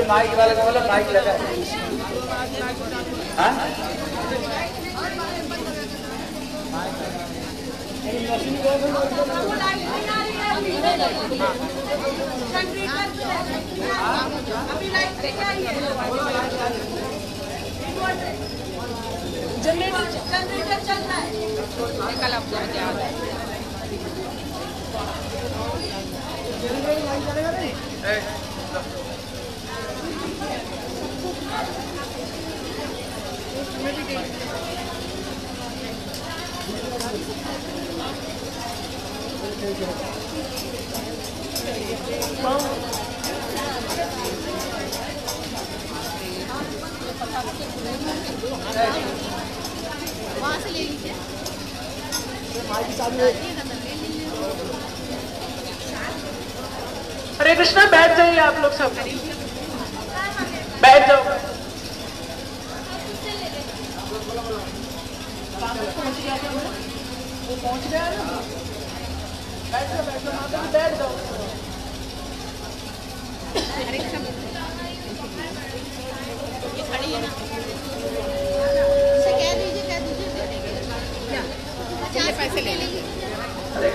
है माइक वाले को बोलो माइक लगा हाँ? जनरेटर चल रहा है निकल अब कल आप वहाँ से ले लीजिए हरे कृष्णा बैठ जाइए आप लोग सब। बैठ जाओ। पहुँच पैसे ले लीजिए हरे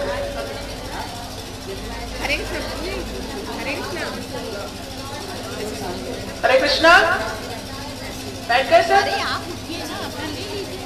कृष्ण। हरे कृष्ण हरे कृष्णा बैठ गए सर अरे आप उठिए ना अपना ले लीजिए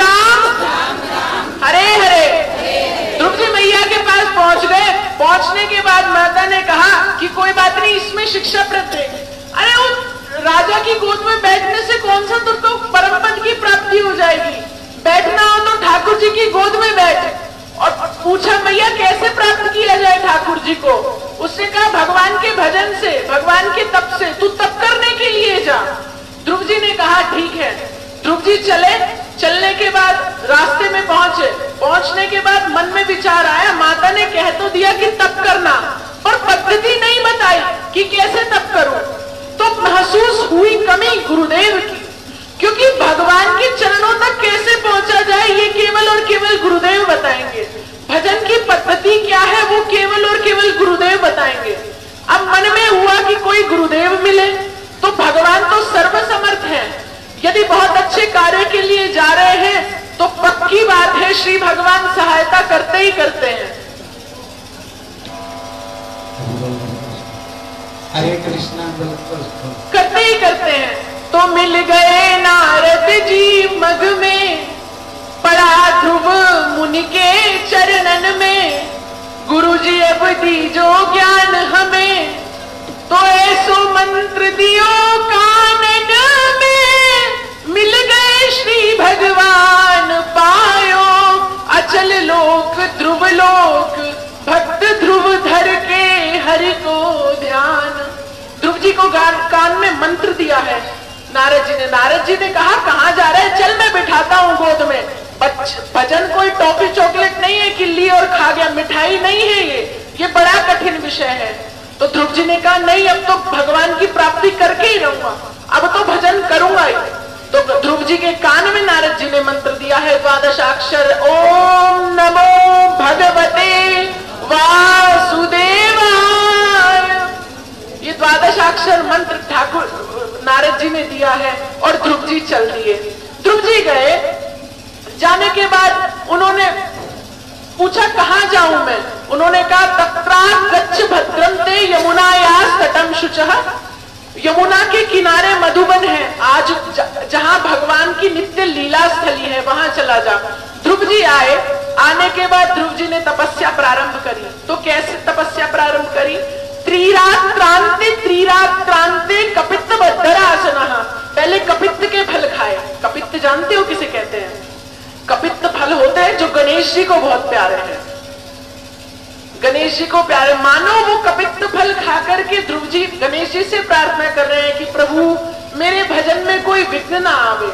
पहुँचने के बाद माता ने कहा कि कोई बात नहीं, इसमें शिक्षा प्रद अरे वो राजा की गोद में बैठने से कौन सा तुमको परम पद की प्राप्ति हो जाएगी? बैठना हो तो ठाकुर जी की गोद में बैठ। और पूछा, मैया, कैसे प्राप्त किया जाए ठाकुर जी को? उसने कहा, भगवान के भजन से, भगवान के तप से, तू तप करने के लिए जा। ध्रुव जी ने कहा, ठीक है। ध्रुव जी चले। बाद रास्ते में पहुँचे। पहुँचने के बाद मन में विचार आया, माता ने कह तो दिया कि तप करना, पर पद्धति नहीं बताई कि कैसे तप करूँ। तो महसूस हुई कमी गुरुदेव की, क्योंकि भगवान के चरणों तक कैसे पहुँचा जाए, ये केवल और केवल गुरुदेव बताएँगे। भजन की पद्धति क्या है, वो केवल और केवल गुरुदेव बताएँगे। अब मन में हुआ कि कोई गुरुदेव मिले तो भगवान तो सर्वसमर्थ है। यदि बहुत अच्छे कार्य के लिए जा रहे हैं तो पक्की बात है श्री भगवान सहायता करते ही करते हैं। हरे कृष्णा करते ही करते हैं। तो मिल गए नारद जी मग में पड़ा ध्रुव मुनि के चरणन में। गुरु जी अब दीजो ज्ञान हमें तो ऐसो मंत्र दियो कानन में। मिल गए श्री भगवान पायो। अचल लोक, ध्रुव लोक, भक्त ध्रुव धर के हरि को ध्यान। ध्रुव जी को कान में मंत्र दिया है। नारद जी ने, नारद जी ने कहा, कहाँ जा रहे है? चल, मैं बिठाता हूँ गोद में। भजन कोई टॉफी चॉकलेट नहीं है कि ली और खा गया, मिठाई नहीं है ये। ये बड़ा कठिन विषय है। तो ध्रुव जी ने कहा, नहीं, अब तो भगवान की प्राप्ति करके ही रहूँगा। अब तो भजन करूँगा ही। तो ध्रुव जी के कान में नारद जी ने मंत्र दिया है द्वादशाक्षर ओम नमो भगवते वासुदेवाय। ये द्वादशाक्षर मंत्र ठाकुर, नारद जी ने दिया है और ध्रुव जी चल दिए ध्रुव जी गए। जाने के बाद उन्होंने पूछा, कहाँ जाऊँ मैं? उन्होंने कहा तत्रा गच्छ भद्रम ते यमुनायास तटम शुचः। यमुना के किनारे मधुबन है। आज जहाँ भगवान की नित्य लीला स्थली है, वहाँ चला जा। ध्रुव जी आए। आने के बाद ध्रुव जी ने तपस्या प्रारंभ करी। तो कैसे तपस्या प्रारंभ करी? त्रिरात क्रांति त्रिरात क्रांति कपित्त पहले कपित्त के फल खाए। कपित्त जानते हो किसे कहते हैं? कपित्त फल होते हैं जो गणेश जी को बहुत प्यारे हैं। गणेश जी को प्यारे मानो, वो कपित्त फल खा करके ध्रुव जी गणेश जी से प्रार्थना कर रहे हैं कि प्रभु, मेरे भजन में कोई विघ्न ना आवे।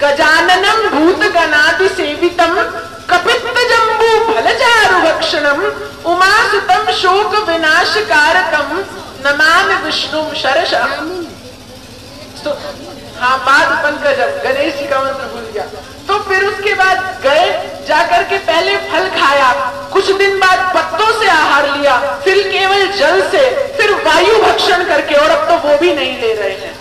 गजाननम भूत गणादि सेवितम कपित्त जम्बू फल चारु भक्षणम उमासुतम शोक विनाश कारकम नमामि विष्णु शरश। तो हाँ बाद पंकजम गणेश जी का मंत्र भूल गया तो फिर उसके बाद गए, जाकर के पहले फल खाया, कुछ दिन बाद पत्तों से आहार लिया, फिर केवल जल से, फिर वायु भक्षण करके, और अब तो वो भी नहीं ले रहे हैं।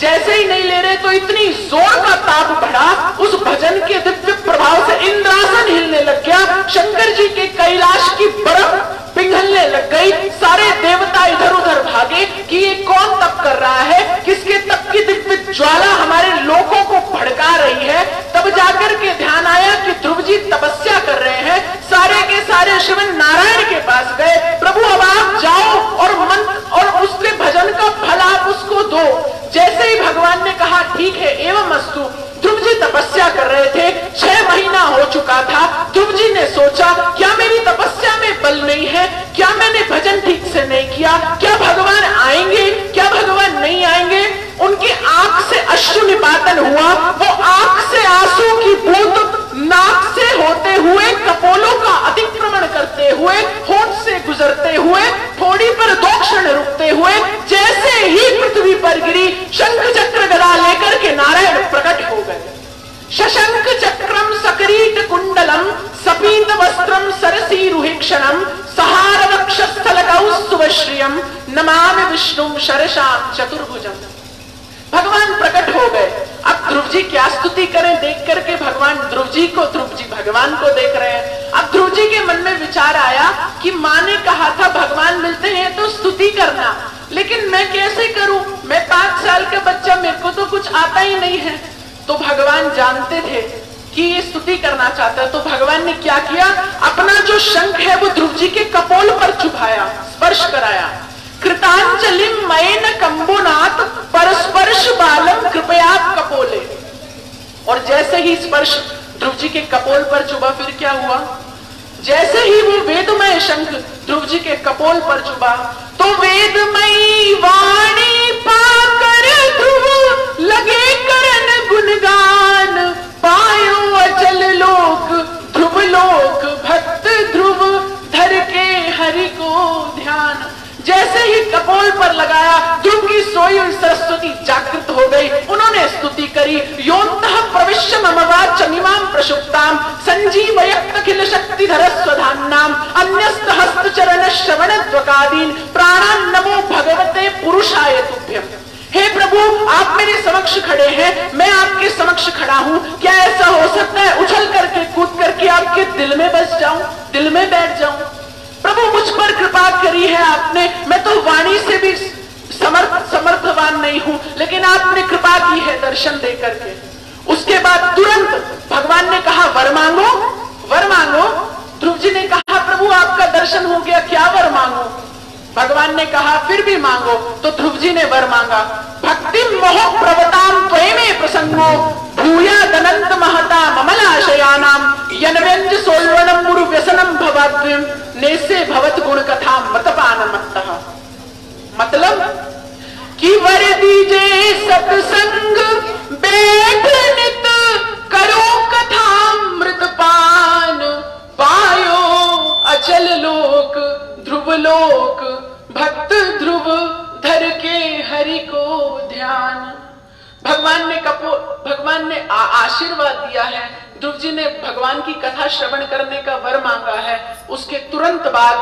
जैसे ही नहीं ले रहे तो इतनी ज़ोर का ताप बढ़ा, उस भजन के दिव्य प्रभाव से इंद्रासन हिलने लग गया, शंकर जी के कैलाश की बर्फ़ पिघलने लग गई सारे देवता इधर उधर भागे कि ये कौन तप कर रहा है किसके तप की दिव्य ज्वाला हमारे लोगों को भड़का रही है। तब जाकर के ध्यान आया कि ध्रुव जी तपस्या कर रहे हैं। सारे के सारे शिव नारायण के पास गए। प्रभु, अब आप जाओ और मन और उसके भजन का फल आप उसको दो। जैसे ही भगवान ने कहा, ठीक है, एवं अस्तु। ध्रुव जी तपस्या कर रहे थे। छह महीना हो चुका था। ध्रुव जी ने सोचा, क्या मेरी तपस्या में बल नहीं है? क्या मैंने भजन ठीक से नहीं किया? क्या भगवान आएँगे? क्या भगवान नहीं आएँगे? उनकी आँख से अश्रु निपातन हुआ। वो आँख से आँसू की बूंद नाक से होते हुए, कपोलों का अतिक्रमण करते हुए, होठ से गुजरते हुए, थोड़ी पर दो क्षण रुकते हुए, जैसे ही पृथ्वी पर गिरी, शंख चक्र गदा लेकर के नारायण प्रकट हो गए। शशंक चक्रम सकरीट कुंडलम सपीत वस्त्रम सरसी रुहिक्षणम सहार वक्षस्थल कौस्तुभश्रियम नमामि विष्णु शरशाम चतुर्भुजम। भगवान प्रकट हो गए। अब ध्रुव जी क्या स्तुति करें? देख करके भगवान ध्रुव जी को, ध्रुव जी भगवान को देख रहे हैं। अब ध्रुव जी के मन में विचार आया कि माँ ने कहा था, भगवान, मिलते हैं तो स्तुति करना। लेकिन मैं कैसे करूँ? मैं पाँच साल का बच्चा, मेरे को तो कुछ आता ही नहीं है। तो भगवान जानते थे कि ये स्तुति करना चाहता है। तो भगवान ने क्या किया? अपना जो शंख है, वो ध्रुव जी के कपोल पर चुभाया, स्पर्श कराया। कृतांजलिम मयन कंबुनाथ, परस्पर्श बालम, कृपया कपोले। और जैसे ही स्पर्श ध्रुव जी के कपोल पर चुभा, फिर क्या हुआ? जैसे ही वो वेदमय शंख ध्रुव जी के कपोल पर चुभा तो वेदमयी वाणी पाकर ध्रुव लगे करन गुणगान। पायो अचल लोक, ध्रुव लोक, भक्त ध्रुव, धर के हरि को ध्यान। जैसे ही कपोल पर लगाया ध्रुव की सोई हुई सरस्वती जागृत हो गई। उन्होंने स्तुति करी योत प्रविश्य ममवाच मिमाम प्रसुप्ताम संजीवयक्त अखिल शक्तिधर स्वधान्नाम अन्यस्त हस्त चरण श्रवण द्वकादीन प्राणान नमो भगवते पुरुषाय तुभ्यम। हे प्रभु, आप मेरे समक्ष खड़े हैं, मैं आपके समक्ष खड़ा हूँ। क्या ऐसा हो सकता है? उछल करके, कूद करके आपके दिल में बस जाऊँ, दिल में बैठ जाऊँ। प्रभु, मुझ पर कृपा करी है आपने। मैं तो वाणी से भी समर्थ, समर्थवान नहीं हूँ, लेकिन आपने कृपा की है दर्शन देकर के उसके बाद तुरंत भगवान ने कहा, वर मांगो वर मांगो। ध्रुव जी ने कहा, प्रभु, आपका दर्शन हो गया, क्या वर मांगो? भगवान ने कहा, फिर भी मांगो। तो ध्रुव जी ने वर मांगा, भक्ति मोह प्रवताम त्वमे प्रसंगो भूया दनंत महता ममलाशयानाम यनव्यंज सोलवनम मुरु व्यसनम भवाद्विम नेसे भवत गुण कथा मतपान मतलब कि वर दीजे सत्संग, बैठ नित करो कथा मृतपान भगवान ने कपो, भगवान ने आशीर्वाद दिया है। ध्रुव जी ने भगवान की कथा श्रवण करने का वर मांगा है। उसके तुरंत बाद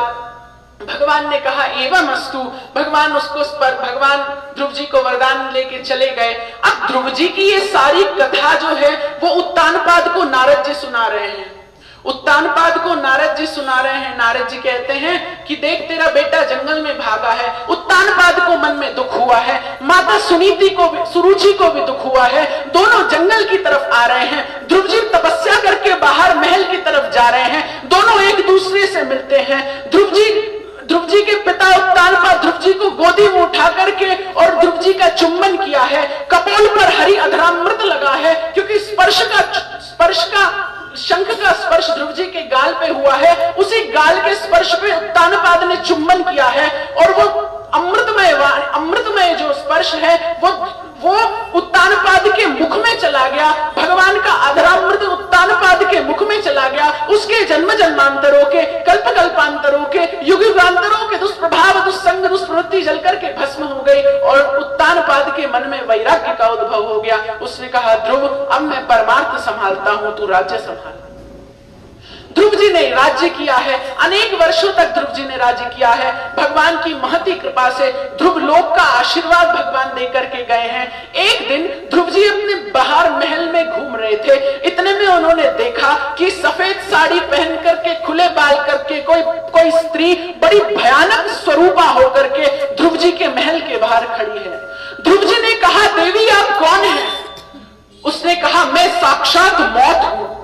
भगवान ने कहा, एवं अस्तु। भगवान उसको पर भगवान ध्रुव जी को वरदान लेके चले गए। अब ध्रुव जी की ये सारी कथा जो है, वो उत्तानपाद को नारद जी सुना रहे हैं। उत्तानपाद को नारद जी सुना रहे हैं। नारद जी कहते हैं कि देख, तेरा बेटा जंगल में भागा है। उत्तानपाद को मन में दुख हुआ है। माता सुनीति को भी, सुरुचि को भी दुख हुआ है। दोनों जंगल की तरफ़ आ रहे हैं। ध्रुव जी तपस्या करके बाहर महल की तरफ़ जा रहे हैं। दोनों एक दूसरे से मिलते हैं। ध्रुव जी ध्रुव जी के पिता उत्तान उत्तानपाद ध्रुव जी को गोदी में उठा करके और ध्रुव जी का चुंबन किया है। कपोल पर हरि अधरामृत लगा है, क्योंकि स्पर्श का स्पर्श का शंख का स्पर्श ध्रुव जी के गाल पे हुआ है। उसी गाल के स्पर्श पे तानपाद ने चुम्बन किया है और वो अमृतमय अमृतमय जो स्पर्श है, वो वो उत्तानपाद के मुख में चला गया। भगवान का अधरामृत उत्तानपाद के मुख में चला गया। उसके जन्म जन्मांतरों के कल्प कल्पांतरों के युग युगांतरों के दुष्प्रभाव, दुस्संग, दुष्प्रवृत्ति जल करके भस्म हो गई और उत्तानपाद के मन में वैराग्य का उद्भव हो गया। उसने कहा, ध्रुव, अब मैं परमार्थ संभालता हूँ, तू राज्य संभाल। ध्रुव जी ने राज्य किया है। अनेक वर्षों तक ध्रुव जी ने राज्य किया है। भगवान की महती कृपा से ध्रुव लोक का आशीर्वाद भगवान देकर के गए हैं। एक दिन ध्रुव जी अपने बाहर महल में घूम रहे थे। इतने में उन्होंने देखा कि सफ़ेद साड़ी पहन करके, खुले बाल करके, कोई कोई स्त्री बड़ी भयानक स्वरूपा होकर के ध्रुव जी के महल के बाहर खड़ी है। ध्रुव जी ने कहा, देवी, आप कौन है? उसने कहा, मैं साक्षात मौत हूँ।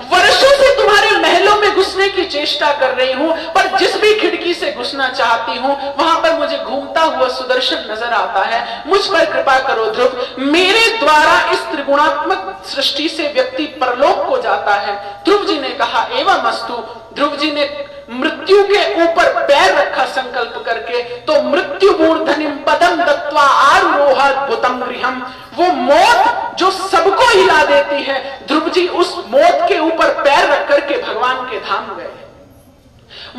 वर्षों से तुम्हारे महलों में घुसने की चेष्टा कर रही हूँ, पर जिस भी खिड़की से घुसना चाहती हूँ, वहाँ पर मुझे घूमता हुआ सुदर्शन नज़र आता है। मुझ पर कृपा करो ध्रुव। मेरे द्वारा इस त्रिगुणात्मक सृष्टि से व्यक्ति परलोक को जाता है। ध्रुव जी ने कहा, एवं अस्तु। ध्रुव जी ने मृत्यु के ऊपर पैर रखा संकल्प करके तो मृत्यु मूर्धनिम पदम दत्वा आरोहाद्भुतम गृहम वो मौत जो सबको हिला देती है, ध्रुव जी उस मौत के ऊपर पैर रख करके भगवान के धाम गए।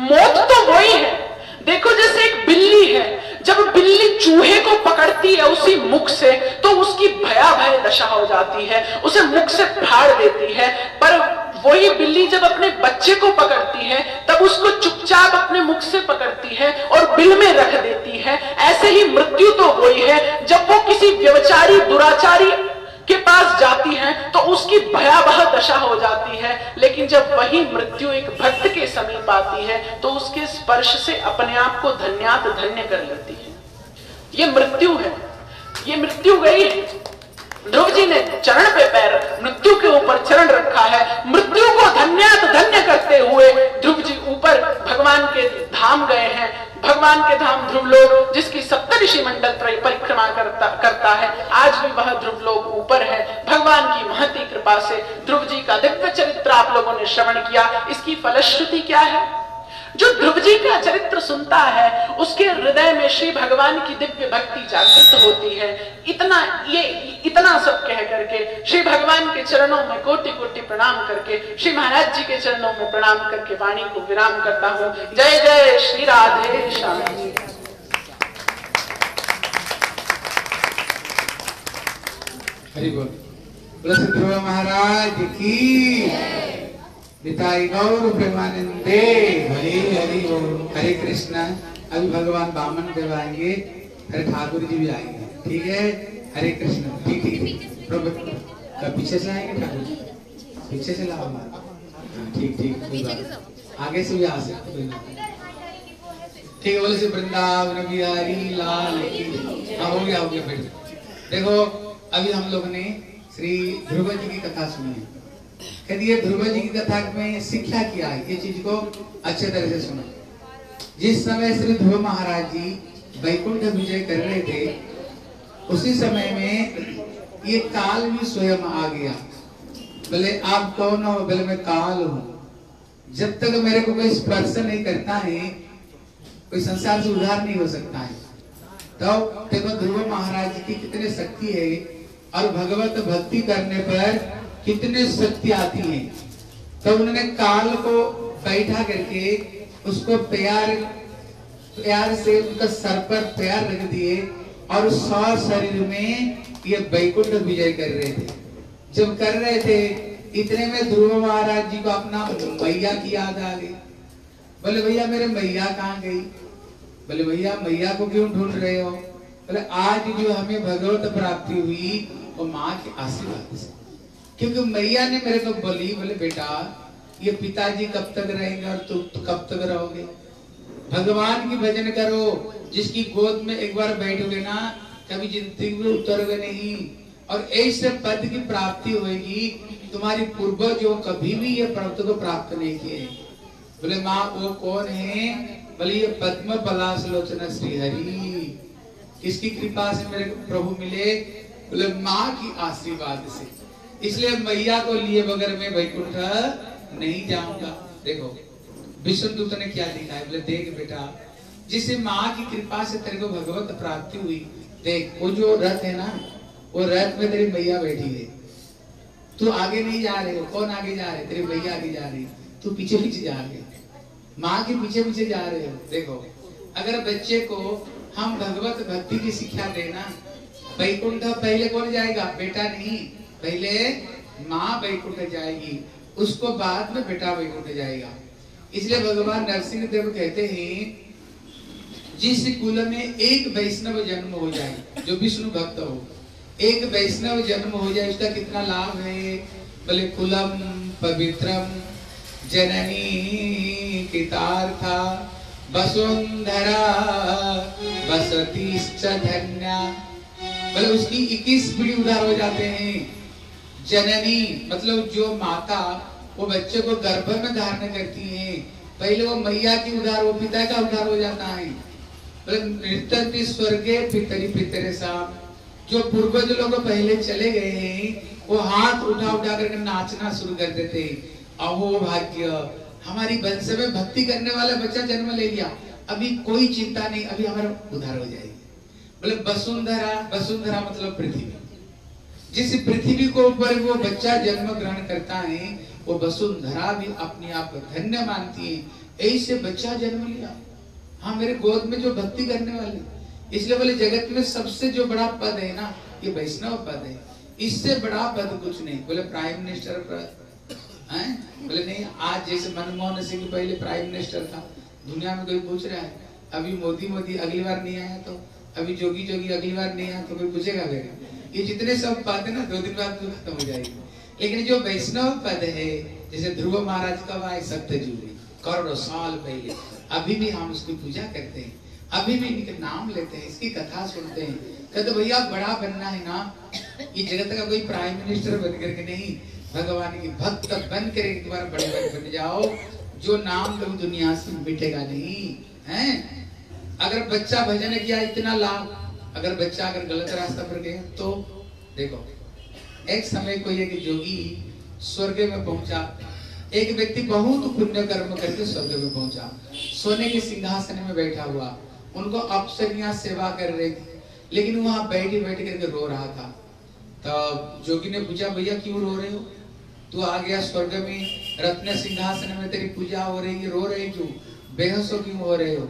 मौत तो वही है देखो जैसे एक बिल्ली है, जब बिल्ली चूहे को पकड़ती है उसी मुख से तो उसकी भयाभय दशा हो जाती है, उसे मुख से फाड़ देती है, पर वही बिल्ली जब अपने बच्चे को पकड़ती है, तब उसको चुपचाप अपने मुख से पकड़ती है और बिल में रख देती है। ऐसे ही मृत्यु तो वही है, जब वो किसी व्यवचारी, दुराचारी के पास जाती है तो उसकी भयावह दशा हो जाती है। लेकिन जब वही मृत्यु एक भक्त के समीप आती है तो उसके स्पर्श से अपने आप को धन्यात धन्य कर लेती है। ये मृत्यु है। ये मृत्यु गई ध्रुव जी ने चरण पे पैर, मृत्यु के ऊपर चरण रखा है। मृत्यु को धन्यात धन्य करते हुए ध्रुव जी ऊपर भगवान के धाम गए भगवान के धाम ध्रुव लोग जिसकी सप्तऋषि मंडल परिक्रमा करता करता है, आज भी वह ध्रुव लोग ऊपर है। भगवान की महती कृपा से ध्रुव जी का दिव्य चरित्र आप लोगों ने श्रवण किया। इसकी फलश्रुति क्या है? जो ध्रुव जी का चरित्र सुनता है, उसके हृदय में श्री भगवान की दिव्य भक्ति जागृत होती है। इतना, ये, इतना सब कह करके श्री भगवान के चरणों में कोटि कोटि प्रणाम करके, श्री महाराज जी के चरणों में प्रणाम करके वाणी को विराम करता हूँ। जय जय श्री राधे श्याम हरि बोल। महाराज की। निताई गौर प्रेमानंदे हरे हरि हरे कृष्ण। अभी भगवान बामन देव आएँगे हरे ठाकुर जी भी आएँगे। ठीक है? हरे कृष्ण। ठीक ठीक पीछे से आएँगे ठाकुर? जी पीछे से लाओ हाँ, ठीक ठीक आगे से भी आ सकते ठीक है बोले से वृंदावन बिहारी लाल हाँ गया हो गया बेटा देखो अभी हम लोग ने श्री ध्रुव जी की कथा सुनी है। कहती है ध्रुव जी की कथा में शिक्षा किया ये चीज़ को अच्छे तरह से सुनो। जिस समय श्री ध्रुव महाराज जी वैकुंठ विजय कर रहे थे, उसी समय में ये काल भी स्वयं आ गया। बोले, आप कौन हो? बोले, मैं काल हूँ। जब तक मेरे को कोई स्पर्श नहीं करता है, कोई संसार से उधार नहीं हो सकता है। तो देखो ध्रुव महाराज की कितने शक्ति है और भगवत भक्ति करने पर कितने शक्ति आती है। तो उन्होंने काल को बैठा करके उसको प्यार प्यार से, उनका सर पर प्यार रख दिए और सौ शरीर में ये बैकुंठ विजय कर रहे थे। जब कर रहे थे, इतने में ध्रुव महाराज जी को अपना मैया की याद आ गई। बोले, भैया, मेरे मैया कहाँ गई? बोले, भैया मैया को क्यों ढूंढ रहे हो? बोले, आज जो हमें भगवत प्राप्ति हुई, वो माँ के आशीर्वाद से। क्योंकि मैया ने मेरे को बोली, बोले, बेटा, ये पिताजी कब तक रहेंगे और तुम तो कब तक रहोगे? भगवान की भजन करो। जिसकी गोद में एक बार बैठोगे ना, कभी ज़िंदगी में उतरोगे नहीं। और ऐसे पद की प्राप्ति होगी तुम्हारी पूर्वजों कभी भी ये पद को प्राप्त नहीं किए। बोले, माँ, वो कौन है? बोले, ये पद्म पलाश लोचना श्री हरि किसकी कृपा से मेरे प्रभु मिले? बोले, माँ की आशीर्वाद से। इसलिए मैया को लिए बगैर मैं वैकुंठ नहीं जाऊँगा। देखो, विष्णुदूत ने क्या लिखा है? बोले, देख बेटा, जिसे माँ की कृपा से तेरे को भगवत प्राप्ति हुई, देख, वो जो रथ है ना, वो रथ में तेरी मैया बैठी है। तू आगे नहीं जा रहे हो। कौन आगे जा रहे? तेरी मैया आगे जा रही तू पीछे पीछे जा रहे माँ के पीछे पीछे जा रहे हो। देखो, अगर बच्चे को हम भगवत भक्ति की शिक्षा देना, वैकुंठ पहले कौन जाएगा? बेटा नहीं। पहले माँ वैकुंठ जाएगी, उसको बाद में बेटा वैकुंठ जाएगा। इसलिए भगवान नरसिंह देव कहते हैं, जिस कुल में एक वैष्णव जन्म हो जाए, जो विष्णु भक्त हो, एक वैष्णव जन्म हो जाए, उसका कितना लाभ है? बोले, कुलम पवित्रम जननी कितार्था वसुंधरा बसती धन्या। बोले, उसकी इक्कीस पीढ़ी उधार हो जाते हैं। जननी मतलब जो माता, वो बच्चे को गर्भ में धारण करती है। पहले वो मैया की उधार, वो पिता का उधार हो जाता है। नृत्य स्वर्गे पितरी पितरे साहब। जो पूर्वज लोग पहले चले गए हैं, वो हाथ उठा उठा करके नाचना शुरू कर देते अहो भाग्य, हमारी वंश में भक्ति करने वाला बच्चा जन्म ले लिया। अभी कोई चिंता नहीं, अभी हमारा उधार हो जाएगी। मतलब वसुंधरा वसुंधरा मतलब पृथ्वी। जिस पृथ्वी को ऊपर वो बच्चा जन्म ग्रहण करता है, वो वसुंधरा भी अपने आप को धन्य मानती है। ऐसे बच्चा जन्म लिया। हाँ मेरे गोद में जो भक्ति करने वाले, इसलिए बोले जगत में सबसे जो बड़ा पद है ना, ये वैष्णव पद है। इससे बड़ा पद कुछ नहीं। बोले प्राइम मिनिस्टर पद है? बोले नहीं, आज जैसे मनमोहन सिंह पहले प्राइम मिनिस्टर था, दुनिया में कोई पूछ रहा है, अभी मोदी मोदी अगली बार नहीं आया तो अभी जोगी जोगी अगली बार नहीं आया तो कोई पूछेगा मेरा ये जितने सब पद ना, दो दिन बाद तो खत्म हो जाएगी। लेकिन जो वैष्णव पद है, जैसे ध्रुव महाराज कब आए सत्यजुग करोड़ों साल पहले, अभी भी हम उसकी पूजा करते हैं। अभी भी इनके नाम लेते हैं, इसकी कथा सुनते हैं। कहते भैया, बड़ा बनना है ना। ये जगत का कोई प्राइम मिनिस्टर बन करके नहीं, भगवान की भक्त बन कर एक बार बड़े बड़े बन जाओ। जो नाम कभी दुनिया से मिटेगा नहीं, है? अगर बच्चा भजन किया, इतना लाभ अगर बच्चा अगर गलत रास्ता पर गया तो देखो, एक समय को एक जोगी स्वर्ग में पहुँचा। एक व्यक्ति बहुत पुण्य कर्म करके स्वर्ग में पहुँचा। सोने के सिंहासन में बैठा हुआ, उनको अप्सरियाँ सेवा कर रही थी, लेकिन वहाँ बैठे, बैठ करके रो रहा था। तब जोगी ने पूछा, भैया, क्यों रो रहे हो? तू आ गया स्वर्ग में, रत्न सिंहासन में तेरी पूजा हो रही है, रो रहे क्यों? बेहोश क्यों हो रहे हो?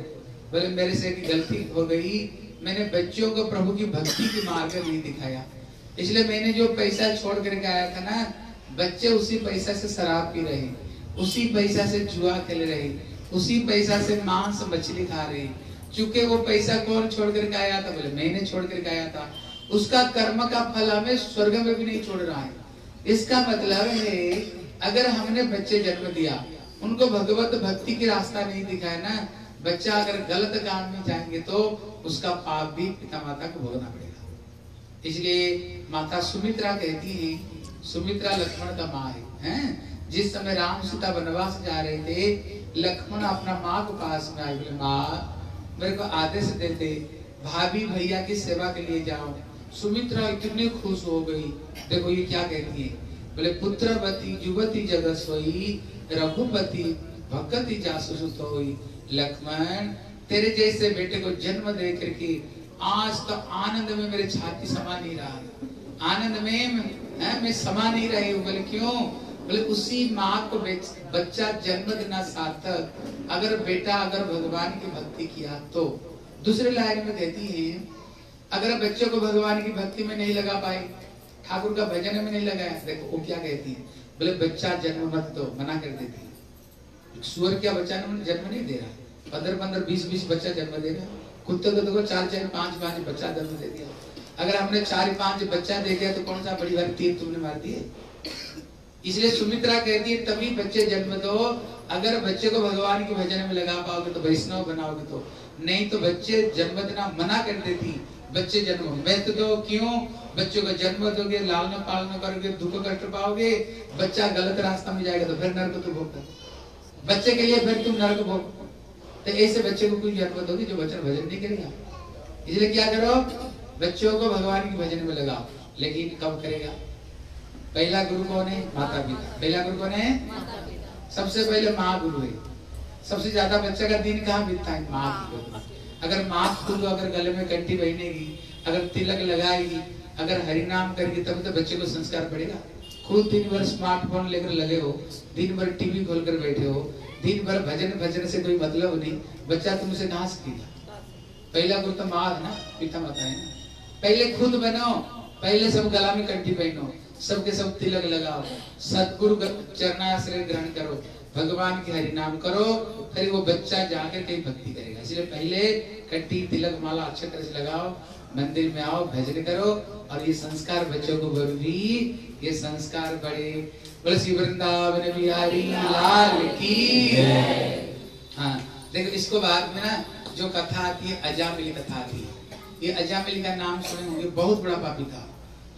बोले, मेरे से एक गलती हो गई मैंने बच्चों को प्रभु की भक्ति की मार्ग नहीं दिखाया। इसलिए मैंने जो पैसा छोड़ करके आया था ना, बच्चे उसी पैसा से शराब पी रहे उसी पैसा से जुआ खेल रहे उसी पैसा से मांस मछली खा रहे चूँकि वो पैसा कौन छोड़ करके आया था? बोले, मैंने छोड़ करके आया था। उसका कर्म का फल हमें स्वर्ग में भी नहीं छोड़ रहा है। इसका मतलब है, अगर हमने बच्चे जन्म दिया, उनको भगवत भक्ति की रास्ता नहीं दिखाया ना बच्चा अगर गलत काम में जाएँगे तो उसका पाप भी पिता माता को भोगना पड़ेगा। इसलिए माता सुमित्रा कहती है सुमित्रा लक्ष्मण का माँ है, हैं? जिस समय राम सीता वनवास जा रहे थे लक्ष्मण अपना माँ को पास में आए बोले माँ मेरे को आदेश देते भाभी भैया की सेवा के लिए जाओ। सुमित्रा इतनी खुश हो गई। देखो ये क्या कहती है। बोले पुत्रवती युवती जगत सोई रघुपति भगति जासुसुत होई लक्ष्मण तेरे जैसे बेटे को जन्म दे करके आज तो आनंद में मेरे छाती समा नहीं रहा। आनंद में है, मैं समा नहीं रही हूँ बोले क्यों? बोले उसी माँ को बच्चा जन्म देना सार्थक। अगर बेटा अगर भगवान की भक्ति किया तो। दूसरे लाइन में कहती है अगर बच्चों को भगवान की भक्ति में नहीं लगा पाए ठाकुर का भजन में नहीं लगाया देखो वो क्या कहती है? बोले बच्चा जन्म मत दो मना कर देती है। सुअर क्या बच्चा जन्म नहीं दे रहा? पंद्रह पंद्रह बीस बीस बच्चा जन्म दे रहा कुत्ते को देखो चार चार पाँच पाँच बच्चा जन्म दे दिया। अगर हमने चार पाँच बच्चा दे दिया तो कौन सा बड़ी बार तीर तुमने मार दिए इसलिए सुमित्रा कहती है, तभी बच्चे जन्म दो। अगर बच्चे को भगवान के भजन में लगा पाओगे तो वैष्णव बनाओगे तो। नहीं तो बच्चे जन्म देना मना कर देती, बच्चे जन्म मैं तो दो। क्यों? बच्चों को जन्म दोगे, लालन पालन करोगे, दुख कष्ट पाओगे, बच्चा गलत रास्ता में जाएगा तो फिर नर्क तो भोगता बच्चे के लिए फिर तुम नर्क भोग तो ऐसे बच्चे को कोई जन्म दोगे जो बच्चा भजन नहीं करेगा। इसलिए क्या करो? बच्चों को भगवान के भजन में लगाओ लेकिन कब करेगा? पहला गुरु कौन है? माता पिता पहला गुरु कौन है? सबसे पहले माँ गुरु है। सबसे ज़्यादा बच्चे का दिन कहाँ बीतता है? माँ की अगर माँ खुद अगर गले में कंठी बहनेगी अगर तिलक लगाएगी अगर हरि नाम करेगी तब तो बच्चे को संस्कार पड़ेगा। खुद दिन भर स्मार्टफ़ोन लेकर लगे हो दिन भर टीवी खोलकर बैठे हो दिन भर भजन भजन से कोई मतलब नहीं। बच्चा तुमसे कहा सीखेगा पहला गुरु तो माँ ना, पिता माता है ना। पहले खुद बनो पहले सब गला में कंठी पहनो, सबके सब तिलक लगाओ। सदगुरु चरणाश्रय ग्रहण करो, भगवान के हरि नाम करो, फिर वो बच्चा जाकर कहीं भक्ति करेगा। इसलिए पहले कट्टी तिलक, माला अच्छे तरह से लगाओ, मंदिर में आओ, भजन करो, और ये संस्कार बच्चों को भी ये संस्कार बड़े श्री वृंदावन बिहारी, लाल की हाँ। देखो, इसको बाद में ना, जो कथा आती है अजामिली कथा आती है ये अजामिली का नाम सुने होंगे, बहुत बड़ा पापी था।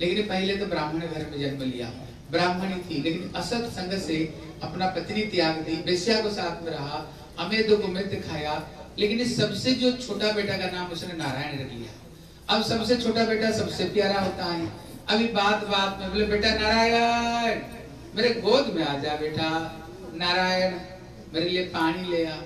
लेकिन पहले तो ब्राह्मण घर में जन्म लिया। ब्राह्मणी थी, लेकिन असत संग से अपना पत्नी त्याग दी बेस्या को साथ में रहा अमेद को मृत खाया। लेकिन सबसे जो छोटा बेटा का नाम उसने नारायण रख लिया। अब सबसे छोटा बेटा सबसे प्यारा होता है। अभी बात बात में बोले, बेटा नारायण मेरे गोद में आ जा बेटा। नारायण, मेरे लिए पानी ले आ।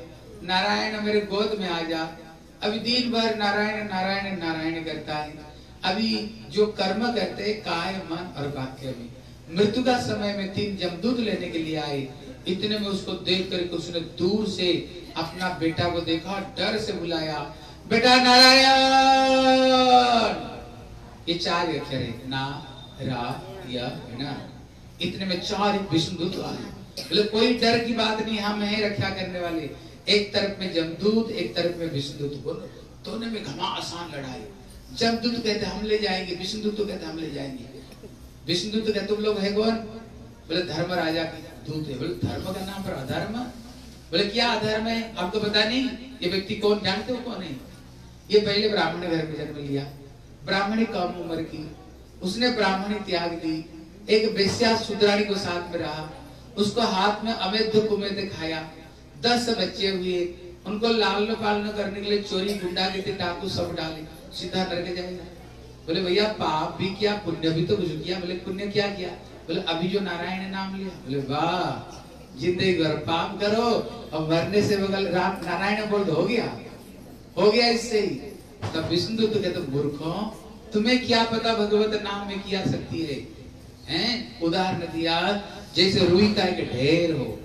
नारायण, मेरे गोद में आ जा। अभी दिन भर नारायण नारायण नारायण करता है। अभी जो कर्म करते काय, मन और वाक्य में। मृत्यु का समय में तीन जमदूत लेने के लिए आए। इतने में उसको देख कर उसने दूर से अपना बेटा को देखा डर से बुलाया। बेटा नारायण! ये चार अक्षर है। ना, रा, या ना इतने में चार विष्णुदूत आए बोले, कोई डर की बात नहीं, हम है रक्षा करने वाले। एक तरफ़ में जमदूत, एक तरफ़ में विष्णुदूत। बोलो, दोनों में घमासान लड़ाई। जमदूत कहते, हम ले जाएँगे। विष्णुदूत कहते, हम ले जाएँगे। विष्णुदूत कहते, तुम लोग है कौन? बोले, धर्म राजा के दूत है। बोले, धर्म का नाम पर अधर्म? बोले, क्या अधर्म है? आपको पता नहीं? ये व्यक्ति कौन? जानते हो कौन है? ये पहले ब्राह्मण घर में जन्म लिया। ब्राह्मणी कम उम्र की। उसने ब्राह्मणी त्याग दी। एक बेस्या सुद्राणी को साथ में रहा। उसको हाथ में अवैध कुमेद खाया दस बच्चे हुए। उनको लालन पालन करने के लिए चोरी, गुंडा के डाकू सब डाले। सीधा करके जाएगा बोले, भैया, पाप भी किया, पुण्य भी तो कुछ किया। बोले, पुण्य क्या किया? बोले, अभी जो नारायण ने नाम लिया। बोले, वाह ज़िंदगी भर पाप करो और मरने से बगल राम, नारायण बोल हो गया? हो गया इससे ही। तब विष्णु तो कहते, मूर्खो, तुम्हें क्या पता भगवत नाम में किया सकती है? हैं? उदाहरण दिया जैसे रुई का एक ढेर हो।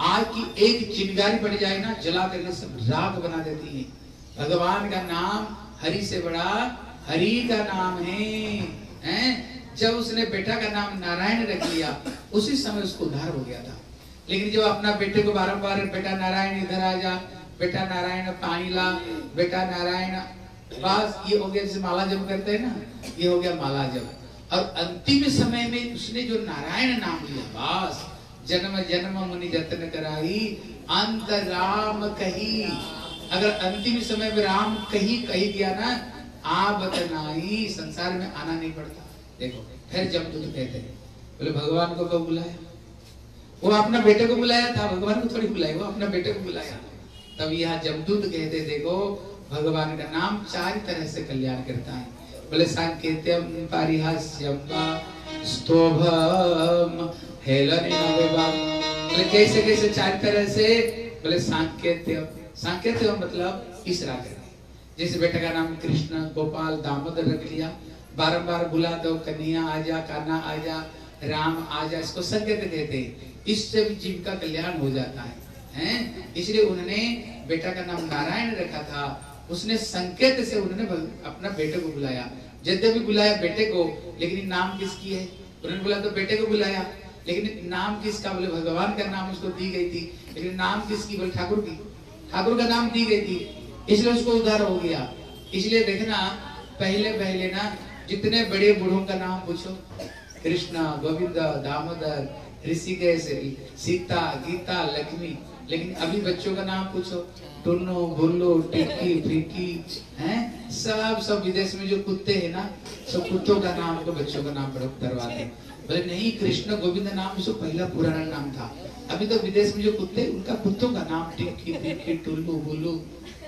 आग की एक चिंगारी पड़ जाए ना, जला करके सब राख बना देती है। भगवान का नाम हरि से बड़ा, हरि का नाम है। हैं? जब उसने बेटा का नाम नारायण रख लिया, उसी समय उसको उद्धार हो गया था। लेकिन जब अपना बेटे को बारंबार बेटा नारायण इधर आ जा, बेटा नारायण पानी ला, बेटा नारायण, बस ये हो गया, जैसे माला जब करते हैं ना, ये हो गया माला जब। और अंतिम समय में उसने जो नारायण नाम लिया, बस, जन्म जन्म मुनि जतन कराई, अंत राम कही। अगर अंतिम समय में राम कही कही गया ना, आप बतनाई संसार में आना नहीं पड़ता। देखो, फिर तुम कहते हैं, बोले, भगवान को कब बुलाया? वो अपना बेटे को बुलाया था, भगवान को थोड़ी बुलाया वो अपना बेटे को बुलाया। तब यहाँ जमदूत कहते देखो, भगवान का नाम चार तरह से कल्याण करता है। बोले सांकेत्यम पारिहास्यम वा स्तोभम। हेलनिनवेवाम बोले, कैसे कैसे चार तरह से बोले सांकेत्यम सांकेत्यम मतलब इसरा करना जैसे बेटे का नाम कृष्ण, गोपाल, दामोदर रख लिया। बारंबार बुला दो, कन्हैया आजा कान्हा आजा राम आजा इसको संकेत कहते हैं। इससे भी जीव का कल्याण हो जाता है, हैं? इसलिए उन्होंने बेटा का नाम नारायण रखा था। उसने संकेत से उन्होंने अपना बेटे को बुलाया। यद्यपि बुलाया बेटे को, लेकिन नाम किसकी है? उन्होंने बोला तो बेटे को बुलाया। लेकिन नाम किसका? बोले, भगवान का नाम उसको दी गई थी। लेकिन नाम किसकी? बोले, ठाकुर की। ठाकुर का नाम दी गई थी। इसलिए उसको उद्धार हो गया। इसलिए देखना, पहले पहले ना, जितने बड़े बूढ़ों का नाम पूछो। कृष्णा, गोविंद, दामोदर, ऋषिकेश, सीता, गीता, लक्ष्मी लेकिन अभी बच्चों का नाम पूछो। टुन्नो भुल्लो टिक्की फिक्की हैं? सब सब विदेश में जो कुत्ते हैं ना, सब कुत्तों का नाम को बच्चों का नाम करवाते बोले, नहीं, कृष्ण गोविंद नाम उसको पहला पुराना नाम था। अभी तो विदेश में जो कुत्ते, उनका कुत्तों का नाम, टिक्की फिक्की टुल्लू, बुल्लू,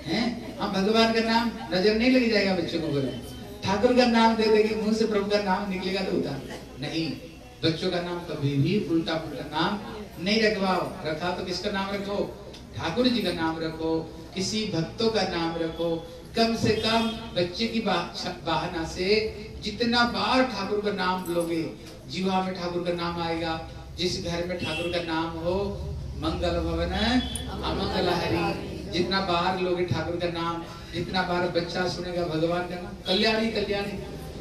हैं? हम भगवान का नाम नज़र नहीं लग जाएगा बच्चों को बोले। ठाकुर का नाम दे देंगे, मुँह से प्रभु का नाम निकलेगा तो उधर नहीं बच्चों का नाम कभी भी उल्टा पुल्टा नाम नहीं रखवाओ। रखा तो किसका नाम रखो? ठाकुर जी का नाम रखो, किसी भक्तों का नाम रखो। कम से कम बच्चे की बहाना से जितना बार ठाकुर का नाम लोगे जीवा में ठाकुर का नाम आएगा। जिस घर में ठाकुर का नाम हो, मंगल भवन अमंगल हरि। जितना बार लोगे ठाकुर का नाम, जितना बार बच्चा सुनेगा भगवान का नाम, कल्याणी कल्याणी,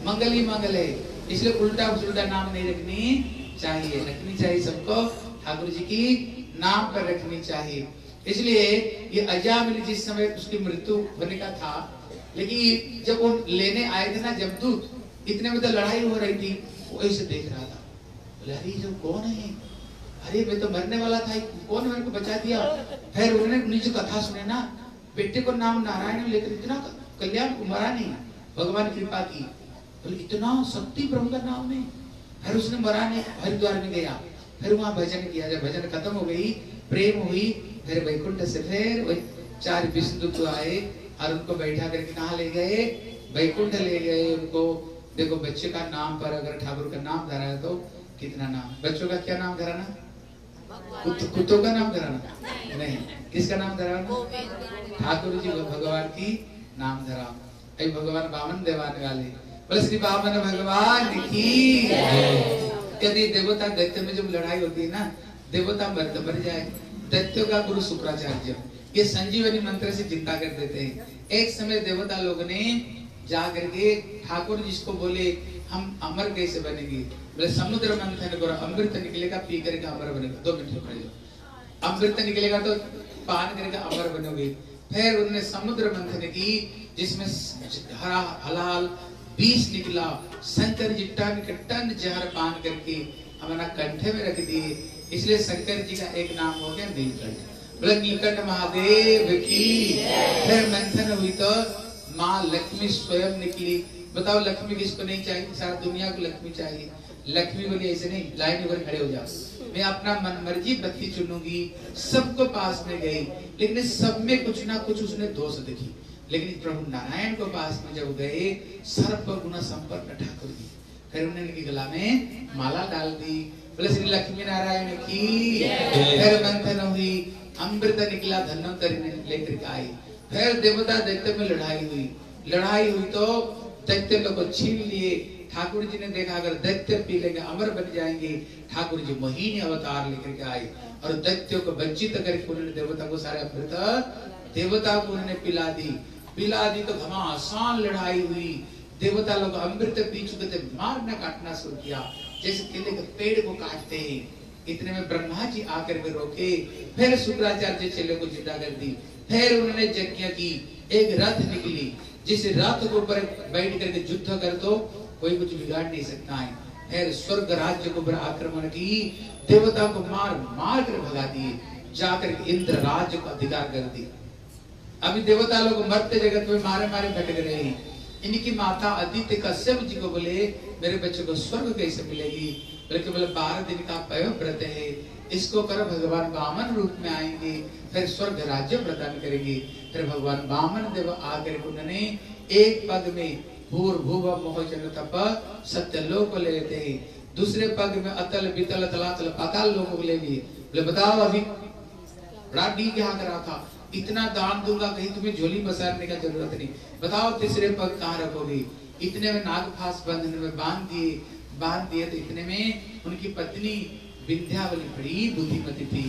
मंगल ही मंगल है। इसलिए उल्टा उल्टा नाम नहीं रखनी चाहिए। रखनी चाहिए सबको। ठाकुर जी की नाम पर रखनी चाहिए। इसलिए ये अजामिल जिस समय उसकी मृत्यु होने का था, लेकिन जब वो लेने आए थे ना जमदूत, इतने में तो लड़ाई हो रही थी, वो ऐसे देख रहा था। बोले, अरे जो कौन है? अरे, मैं तो मरने वाला था कौन मेरे को बचा दिया? फिर उन्होंने नीचे कथा सुने ना। बेटे को नाम नारायण लेकर इतना कल्याण मरा नहीं भगवान कृपा की। बोले इतना शक्ति ब्रह्म का नाम में फिर उसने मरा नहीं हरिद्वार में गया। फिर वहाँ भजन किया। जब भजन खत्म हो गई प्रेम हुई फिर वैकुंठ से फिर वही चार विष्णु आए। और उनको बैठा करके कहा ले गए? वैकुंठ ले गए उनको। देखो बच्चे का नाम पर अगर ठाकुर का नाम धरा है तो कितना नाम? बच्चों का क्या नाम धराना? कुत, कुत्तों का नाम धराना? नहीं। किसका नाम धराना? ठाकुर जी भगवान की नाम धरा भगवान बामन देवाने वाले। बोले, श्री बामन भगवान की यदि देवता दैत्य में जब लड़ाई होती है ना देवता मर मर जाए। दैत्यों का गुरु शुक्राचार्य। ये संजीवनी मंत्र से चिंता कर देते हैं। एक समय देवता लोग ने जा करके ठाकुर जिसको बोले, हम अमर कैसे बनेंगे? बोले, समुद्र मंथन करो, अमृत निकलेगा, पी करके अमर बनेगा। दो मिनट खड़े अमृत निकलेगा तो पान करके अमर बनोगे। फिर उन्होंने समुद्र मंथन की, जिसमें हरा, हलाल बीस निकला, शंकर जी टन के टन जहर पान करके हमारा कंठे में रख दिए। इसलिए शंकर जी का एक नाम हो गया नीलकंठ। बोले, नीलकंठ महादेव की फिर मंथन हुई तो माँ लक्ष्मी स्वयं निकली। बताओ, लक्ष्मी किसको नहीं चाहिए? सारा दुनिया को लक्ष्मी चाहिए। लक्ष्मी बोली, ऐसे नहीं, लाइन पर खड़े हो जाओ। मैं अपना मन मर्ज़ी बत्ती चुनूँगी, सबको पास में गई। लेकिन सब में कुछ ना कुछ उसने दोष देखी। लेकिन प्रभु नारायण को पास में जब गए सर्प गुना संपर्क ठाकुर जी। फिर उन्होंने इनकी गला में माला डाल दी। बोले श्री लक्ष्मी नारायण की फिर मंथन हुई अमृत निकला धन्वंतरी ने लेकर आई फिर देवता दैत्य में लड़ाई हुई। लड़ाई हुई तो दैत्य लोग को छीन लिए। ठाकुर जी ने देखा अगर दैत्य पी लेंगे अमर बन जाएँगे। ठाकुर जी मोहिनी अवतार लेकर के आए और दैत्यों को वंचित करके उन्होंने देवता को सारे अमृत देवता को उन्होंने पिला दी। पिला दी तो घमासान लड़ाई हुई। देवता लोग अमृत पी चुके थे मारना काटना शुरू किया। जैसे केले के पेड़ को काटते हैं। इतने में ब्रह्मा जी आकर के रोके। फिर शुक्राचार्य चेले को ज़िंदा कर दी। फिर उन्होंने यज्ञ की। एक रथ निकली, जिस रथ के ऊपर बैठ करके युद्ध कर दो, कोई कुछ बिगाड़ नहीं सकता है। फिर स्वर्ग राज्य के ऊपर आक्रमण की। देवता को मार मार कर भगा दिए। जाकर इंद्र राज्य को अधिकार कर दिया अभी देवता लोग मरते जगत में मारे मारे भटक रहे हैं। इनकी माता अदित्य कश्यप जी को बोले, मेरे बच्चे को स्वर्ग कैसे मिलेगी? बल्कि बोले, बारह दिन का पय व्रत है। इसको कर, भगवान वामन रूप में आएँगे, फिर स्वर्ग राज्य प्रदान करेंगे। फिर भगवान बामन देव आकर उन्होंने एक पद में भूर भूव मोहजन तप सत्य लोक को ले लेते हैं। दूसरे पग में अतल बीतल बितल तलातल पाताल लोगों को ले लिए। बोले, बताओ अभी बड़ा डी क्या करा था? इतना दान दूँगा कहीं तुम्हें झोली बसारने का ज़रूरत नहीं। बताओ तीसरे पग कहाँ रखोगे? इतने में नाग फास बंधन में बाँध दिए बाँध दिए तो इतने में उनकी पत्नी विंध्यावली बड़ी बुद्धिमती थी।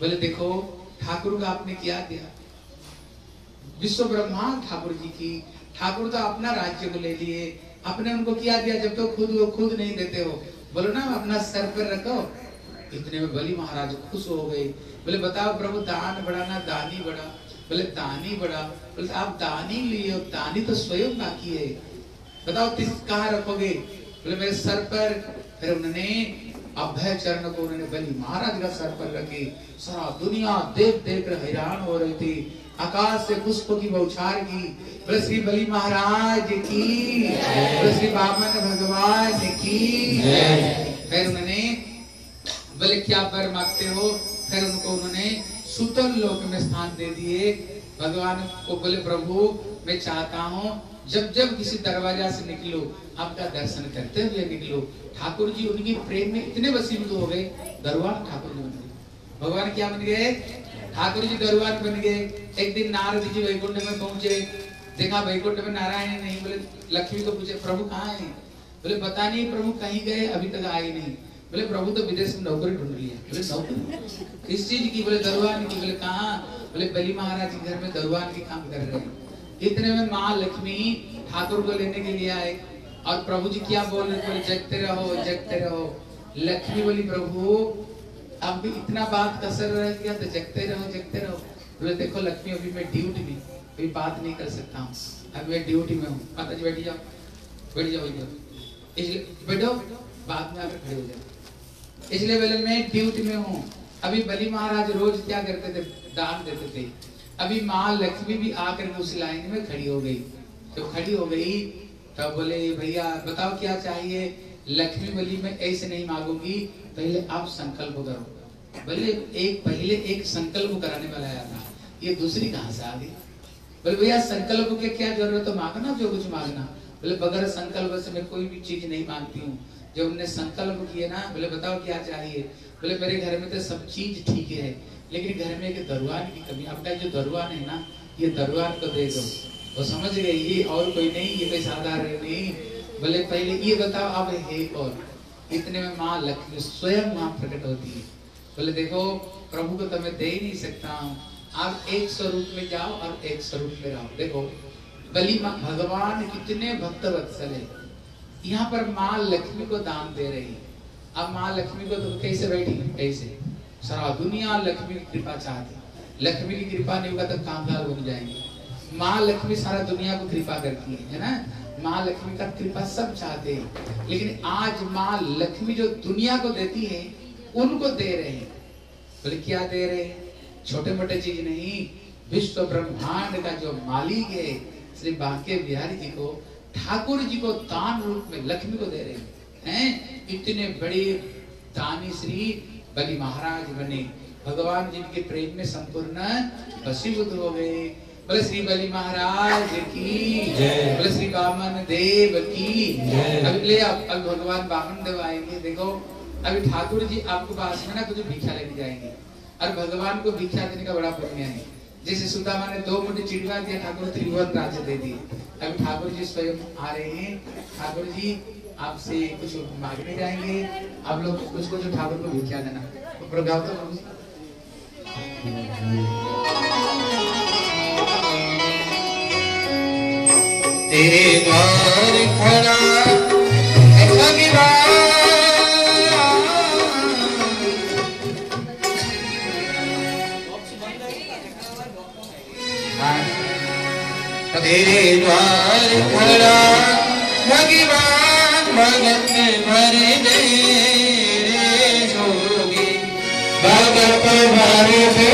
बोले, देखो, ठाकुर का आपने क्या दिया? विश्व ब्रह्मांड ठाकुर जी की। ठाकुर तो अपना राज्य को ले लिए। अपने उनको क्या दिया? जब तो खुद वो खुद नहीं देते हो। बोलो ना, अपना सर पर रखो। इतने में बलि महाराज खुश हो गए। बोले बताओ प्रभु दान बढ़ाना दानी बढ़ा बोले दानी बढ़ा बोले आप दानी लिए हो दानी तो स्वयं बाकी है। बताओ किस कहाँ रखोगे? बोले मेरे सर पर। फिर उन्होंने अभय चरण को उन्होंने बलि महाराज का सर पर रखे। सारा दुनिया देख देख हैरान हो रही थी। आकाश से पुष्प की बौछार की। बोले श्री बलि महाराज की। श्री बामन भगवान की। फिर उन्होंने बोले, क्या वर मांगते हो? फिर उनको उन्होंने सुतल लोक में स्थान दे दिए। भगवान को बोले, प्रभु, मैं चाहता हूँ, जब जब किसी दरवाज़ा से निकलो, आपका दर्शन करते हुए निकलो, ठाकुर जी उनकी प्रेम में इतने वसीभूत हो गए, दरबार ठाकुर जी बन गए। भगवान क्या बन गए? ठाकुर जी दरबार बन गए। एक दिन नारद जी वैकुंठ में पहुँचे। देखा, वैकुंठ में नारायण नहीं, बोले, लक्ष्मी को पूछे, प्रभु कहाँ है? बोले, पता नहीं, प्रभु कहीं गए, अभी तक आए नहीं। बोले प्रभु तो विदेश में नौकरी ढूंढ लिया बोले नौकरी किस चीज़ की बोले दरबार की बोले कहा बोले बलि महाराज के घर में दरबार की काम कर रहे हैं इतने में माँ लक्ष्मी ठाकुर को लेने के लिए आए और प्रभु जी क्या बोल रहे बोले जगते रहो जगते रहो लक्ष्मी बोली प्रभु अब भी इतना बात कसर रह गया तो जगते रहो जगते रहो बोले देखो लक्ष्मी अभी मैं ड्यूटी में कोई बात नहीं कर सकता हूँ अभी मैं ड्यूटी में हूँ माता जी बैठी जाओ बैठ जाओ बैठ जाओ बैठो बाद में आकर खड़े हो जाओ इसलिए बोले मैं ड्यूटी में हूँ। अभी बलि महाराज रोज क्या करते थे? दान देते थे। अभी माँ लक्ष्मी भी आकर उस लाइन में खड़ी हो गई। जब खड़ी हो गई, तब बोले, भैया, बताओ क्या चाहिए? लक्ष्मी बोली मैं ऐसे नहीं मांगूँगी। पहले आप संकल्प करो। बोले, एक, पहले एक संकल्प कराने वाला आया था। ये दूसरी कहाँ से आ गई? बोले, भैया, संकल्प के क्या ज़रूरत है? मांगना जो कुछ मांगना। बोले, बगैर संकल्प से मैं कोई भी चीज़ नहीं मांगती हूँ। जब हमने संकल्प किए ना, बोले, बताओ क्या चाहिए? बोले, मेरे घर में तो सब चीज़ ठीक है, लेकिन घर में एक दरवान की कमी आपका जो दरवान है ना, ये दरवान को दे दो। वो समझ गए, ये और कोई नहीं, ये कोई साधारण नहीं। बोले, पहले ये बताओ, अब है कौन इतने में माँ लक्ष्मी स्वयं माँ प्रकट होती है। बोले, देखो, प्रभु को तो मैं दे ही नहीं सकता हूँ। आप एक स्वरूप में जाओ और एक स्वरूप में रहो। देखो, बलि भगवान कितने भक्त वत्सल है। यहाँ पर माँ लक्ष्मी को दान दे रही है। अब माँ लक्ष्मी को तो कैसे बैठी? कैसे? सारा दुनिया लक्ष्मी की कृपा चाहती लक्ष्मी की कृपा नहीं होगा तो कांगाल बन जाएँगे। माँ लक्ष्मी सारा दुनिया को कृपा करती है है ना? माँ लक्ष्मी का कृपा सब चाहते हैं। लेकिन आज माँ लक्ष्मी जो दुनिया को देती है, उनको दे रहे हैं। बोले, क्या दे रहे हैं? छोटे मोटे चीज़ नहीं। विश्व ब्रह्मांड का जो मालिक है, श्री बांके बिहारी जी को ठाकुर जी को दान रूप में लक्ष्मी को दे रहे हैं। इतने बड़े दानी श्री बलि महाराज बने। भगवान जिनके प्रेम में संपूर्ण वशीभूत हो गए। बोले श्री बलि महाराज की। बोले श्री बामन देव की। जय। अभी ले अब अब भगवान बामन देव आएँगे देखो। अभी ठाकुर जी आपको पास में ना कुछ भिक्षा लेने जाएँगे। और भगवान को भिक्षा देने का बड़ा पुण्य है। जैसे सुदामा ने दो मुंडे चिड़वा दिया ठाकुर त्रिभुवन राज्य दे दिए। अभी ठाकुर जी स्वयं आ रहे हैं। ठाकुर जी आपसे कुछ मांगने जाएँगे। आप लोग कुछ कुछ ठाकुर को भिक्षा देना। तो प्रभाव तो तेरे द्वार खड़ा तेरे द्वार खड़ा भगवान भगत भर दे जोगी। भगत भर दे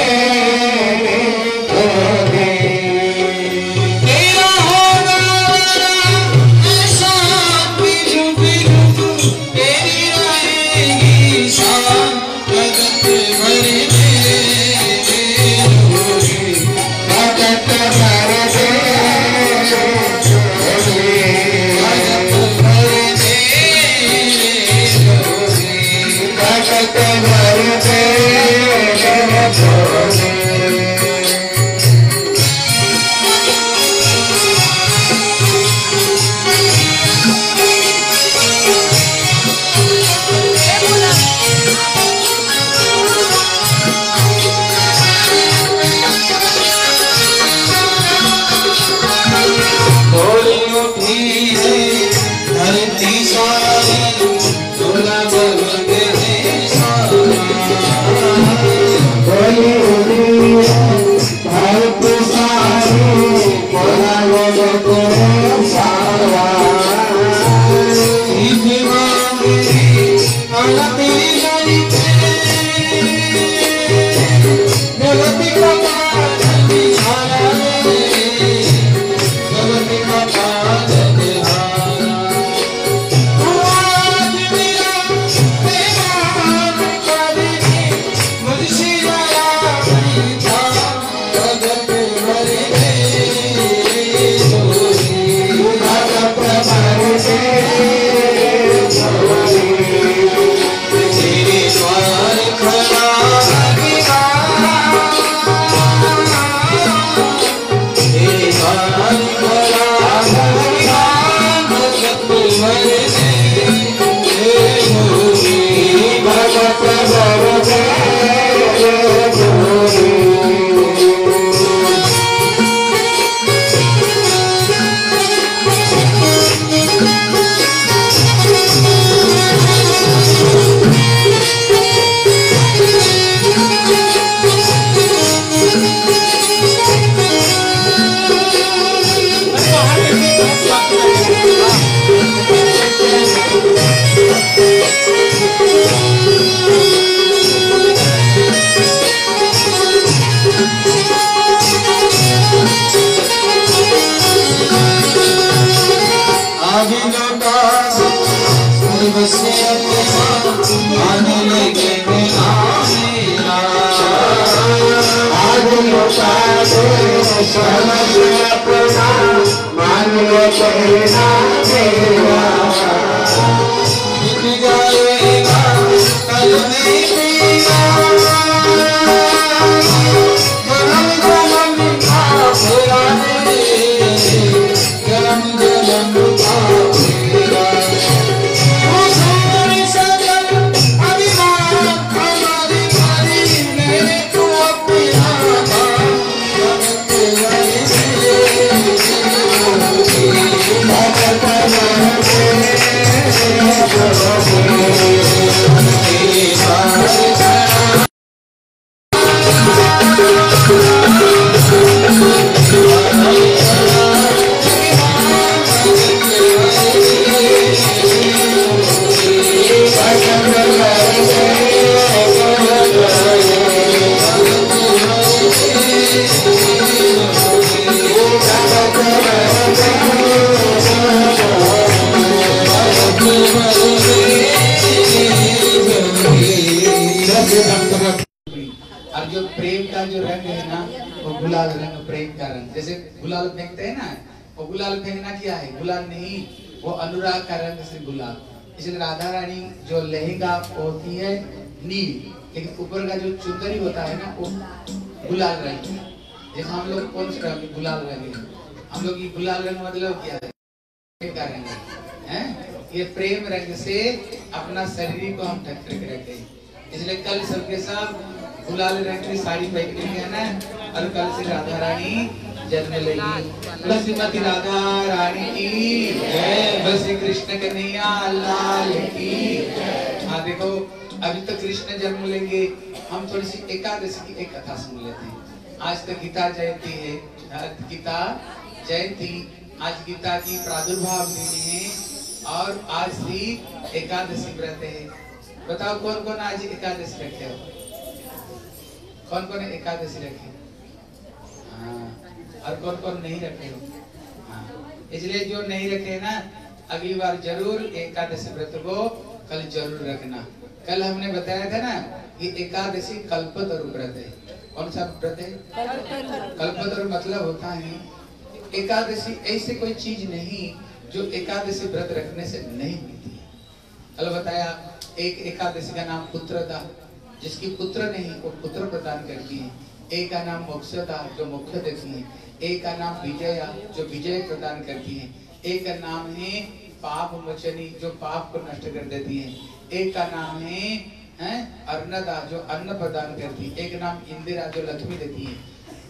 इसलिए कल सबके सब। गुलाल रंग की साड़ी पहनी है ना। और कल से राधा रानी जन्म लेगी। बस राधा रानी की बस कृष्ण कन्हैया, लाल की हाँ देखो, अभी तो कृष्ण जन्म लेंगे। हम थोड़ी सी एकादशी की एक कथा सुन लेते हैं। आज तो गीता जयंती है। आज गीता जयंती। आज गीता की प्रादुर्भाव दिन है। और आज श्री एकादशी व्रत है। बताओ कौन कौन आज एकादशी रखे हो? कौन कौन एकादशी रखे? हाँ और कौन कौन नहीं रखे हो? हाँ इसलिए जो नहीं रखे ना, अगली बार ज़रूर एकादशी व्रत को कल ज़रूर रखना। कल हमने बताया था ना कि एकादशी कल्पतरु व्रत है। कौन सा व्रत है? कल्पतरु मतलब होता है, एकादशी ऐसे कोई चीज़ नहीं जो एकादशी व्रत रखने से नहीं मिलती। कल बताया एक एकादशी का नाम पुत्र था जिसकी पुत्र नहीं, वो पुत्र प्रदान करती है। एक का नाम मोक्षता जो मोक्ष देती है। एक का नाम विजया, जो विजय प्रदान करती है। एक का नाम है पाप मोचनी, जो पाप को नष्ट कर देती है। एक का नाम है, हैं अर्णदा जो अन्न प्रदान करती है। एक नाम इंदिरा, जो लक्ष्मी देती है।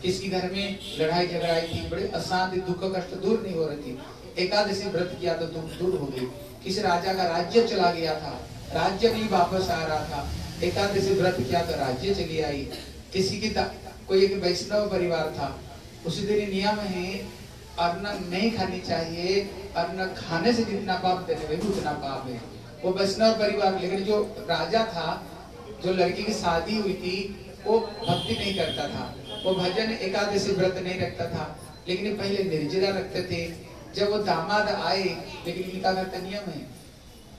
किसकी घर में लड़ाई झगड़ाई थी? बड़े अशांति, दुख, कष्ट दूर नहीं हो रही थी। एकादशी व्रत किया तो दुख दूर हो गई। किसी राजा का राज्य चला गया था? राज्य नहीं वापस आ रहा था। एकादशी व्रत किया तो राज्य चली आई। किसी की कोई एक वैष्णव परिवार था। उसी दिन नियम है, अन्न नहीं खानी चाहिए, अन्न खाने से जितना पाप देने में उतना पाप है। वो वैष्णव परिवार, लेकिन जो राजा था, जो लड़की की शादी हुई थी, वो भक्ति नहीं करता था। वो भजन एकादशी व्रत नहीं रखता था। लेकिन पहले निर्जला रखते थे। जब वो दामाद आए, लेकिन इनका घर नियम है।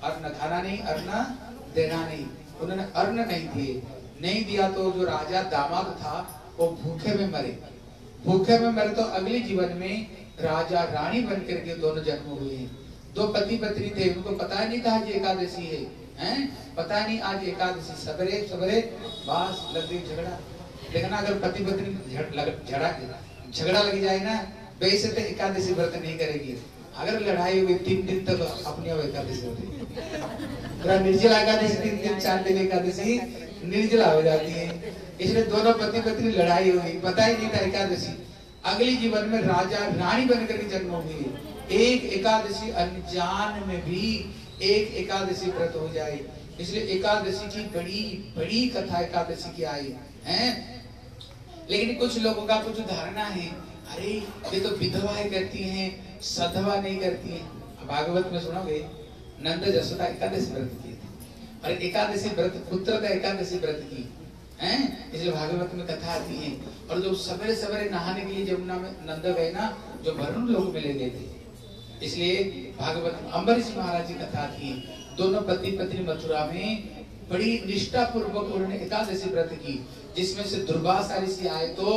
अन्न खाना नहीं, अन्न देना नहीं। उन्होंने अन्न नहीं दिए। नहीं दिया तो जो राजा दामाद था, वो भूखे में मरे। भूखे में मरे तो अगले जीवन में राजा, रानी बन करके दोनों जन्म हुए। दो पति पत्नी थे, उनको पता नहीं था आज एकादशी है, हैं? पता नहीं आज एकादशी। सवेरे सवेरे बस, लग गई झगड़ा। लेकिन अगर पति पत्नी झड़ा झगड़ा लग जाए ना वैसे तो एकादशी व्रत नहीं करेगी। अगर लड़ाई हुई, तीन दिन तक अपनी एकादशी होती। निर्जला एकादशी तीन दिन चार दिन एकादशी निर्जला हो जाती है इसलिए दोनों पति पत्नी लड़ाई हुई, पता ही नहीं था एकादशी। अगली जीवन में राजा रानी बनकर के जन्म हुई एक एकादशी अनजान में भी एक एकादशी व्रत हो जाए। इसलिए एकादशी की बड़ी बड़ी कथा एकादशी की आई है। लेकिन कुछ लोगों का कुछ धारणा है। अरे, ये तो विधवाएँ करती हैं, सधवा नहीं करती हैं। भागवत में सुनोगे? नंद जसोदा एकादशी व्रत किए थे। और एकादशी व्रत, पुत्र का एकादशी व्रत की हैं? इसलिए भागवत में कथा आती है। और जो सवेरे सवेरे नहाने के लिए जमुना में नंद गए ना, जो वरुण लोग मिले गए थे। इसलिए भागवत अम्बरीश महाराज की कथा आती है। दोनों पति पत्नी मथुरा में बड़ी निष्ठा पूर्वक उन्होंने एकादशी व्रत की, जिसमें से दुर्वासा ऋषि आए तो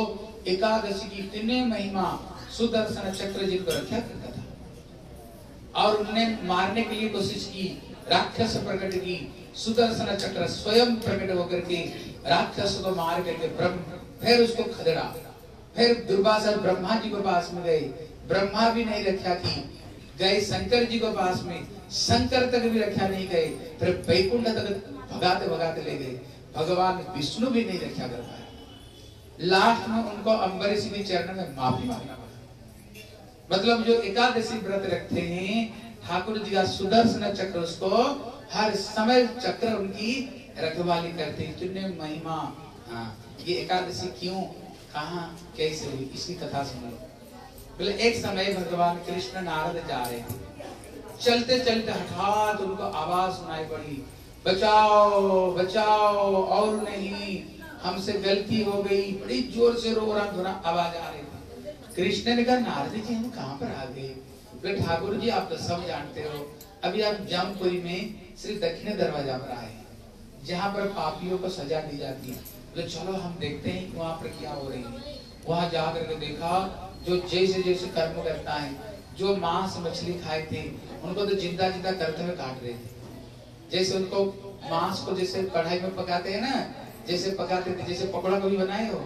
एकादशी की इतने महिमा, सुदर्शन चक्र जिनको रक्षा करता था। और उन्होंने मारने के लिए कोशिश की, राक्षस प्रकट की, सुदर्शन चक्र स्वयं प्रकट होकर के राक्षस को मार करके ब्रह्म, फिर उसको खदड़ा, फिर दुर्वासा ब्रह्मा जी के पास में गए। ब्रह्मा भी नहीं रक्षा की गए शंकर जी के पास में, शंकर तक भी रक्षा नहीं गए, फिर वैकुंठ तक भगाते भगाते ले गए। भगवान विष्णु भी नहीं रक्षा कर पाए लास्ट में उनको अम्बरीश के चरण में माफ़ी मांगना मतलब जो एकादशी व्रत रखते हैं, ठाकुर जी का सुदर्शन चक्र उसको हर समय चक्र उनकी रखवाली करते हैं। इतने महिमा। हाँ ये एकादशी क्यों? कहा? कैसे हुई? इसकी कथा सुन लो। बोले, एक समय भगवान कृष्ण नारद जा रहे थे। चलते चलते हठात उनको आवाज़ सुनाई पड़ी, बचाओ बचाओ, और नहीं, हमसे गलती हो गई। बड़ी ज़ोर से रो रहा आवाज़ आ रही कृष्ण ने कहा, नारद जी, हम कहाँ पर आ गए? बोले, ठाकुर जी, आप तो सब जानते हो। अभी आप जमपुरी में श्री दक्षिण दरवाज़ा पर आए जहाँ पर पापियों को सजा दी जाती है। बोले, चलो, हम देखते हैं वहाँ पर क्या हो रही है। वहाँ जा करके देखा, जो जैसे जैसे कर्म करता है, जो मांस मछली खाए थे, उनको तो ज़िंदा ज़िंदा करते हुए काट रहे थे। जैसे उनको मांस को जैसे कढ़ाई में पकाते हैं ना, जैसे पकाते थे, जैसे पकौड़ा कभी बनाए हो,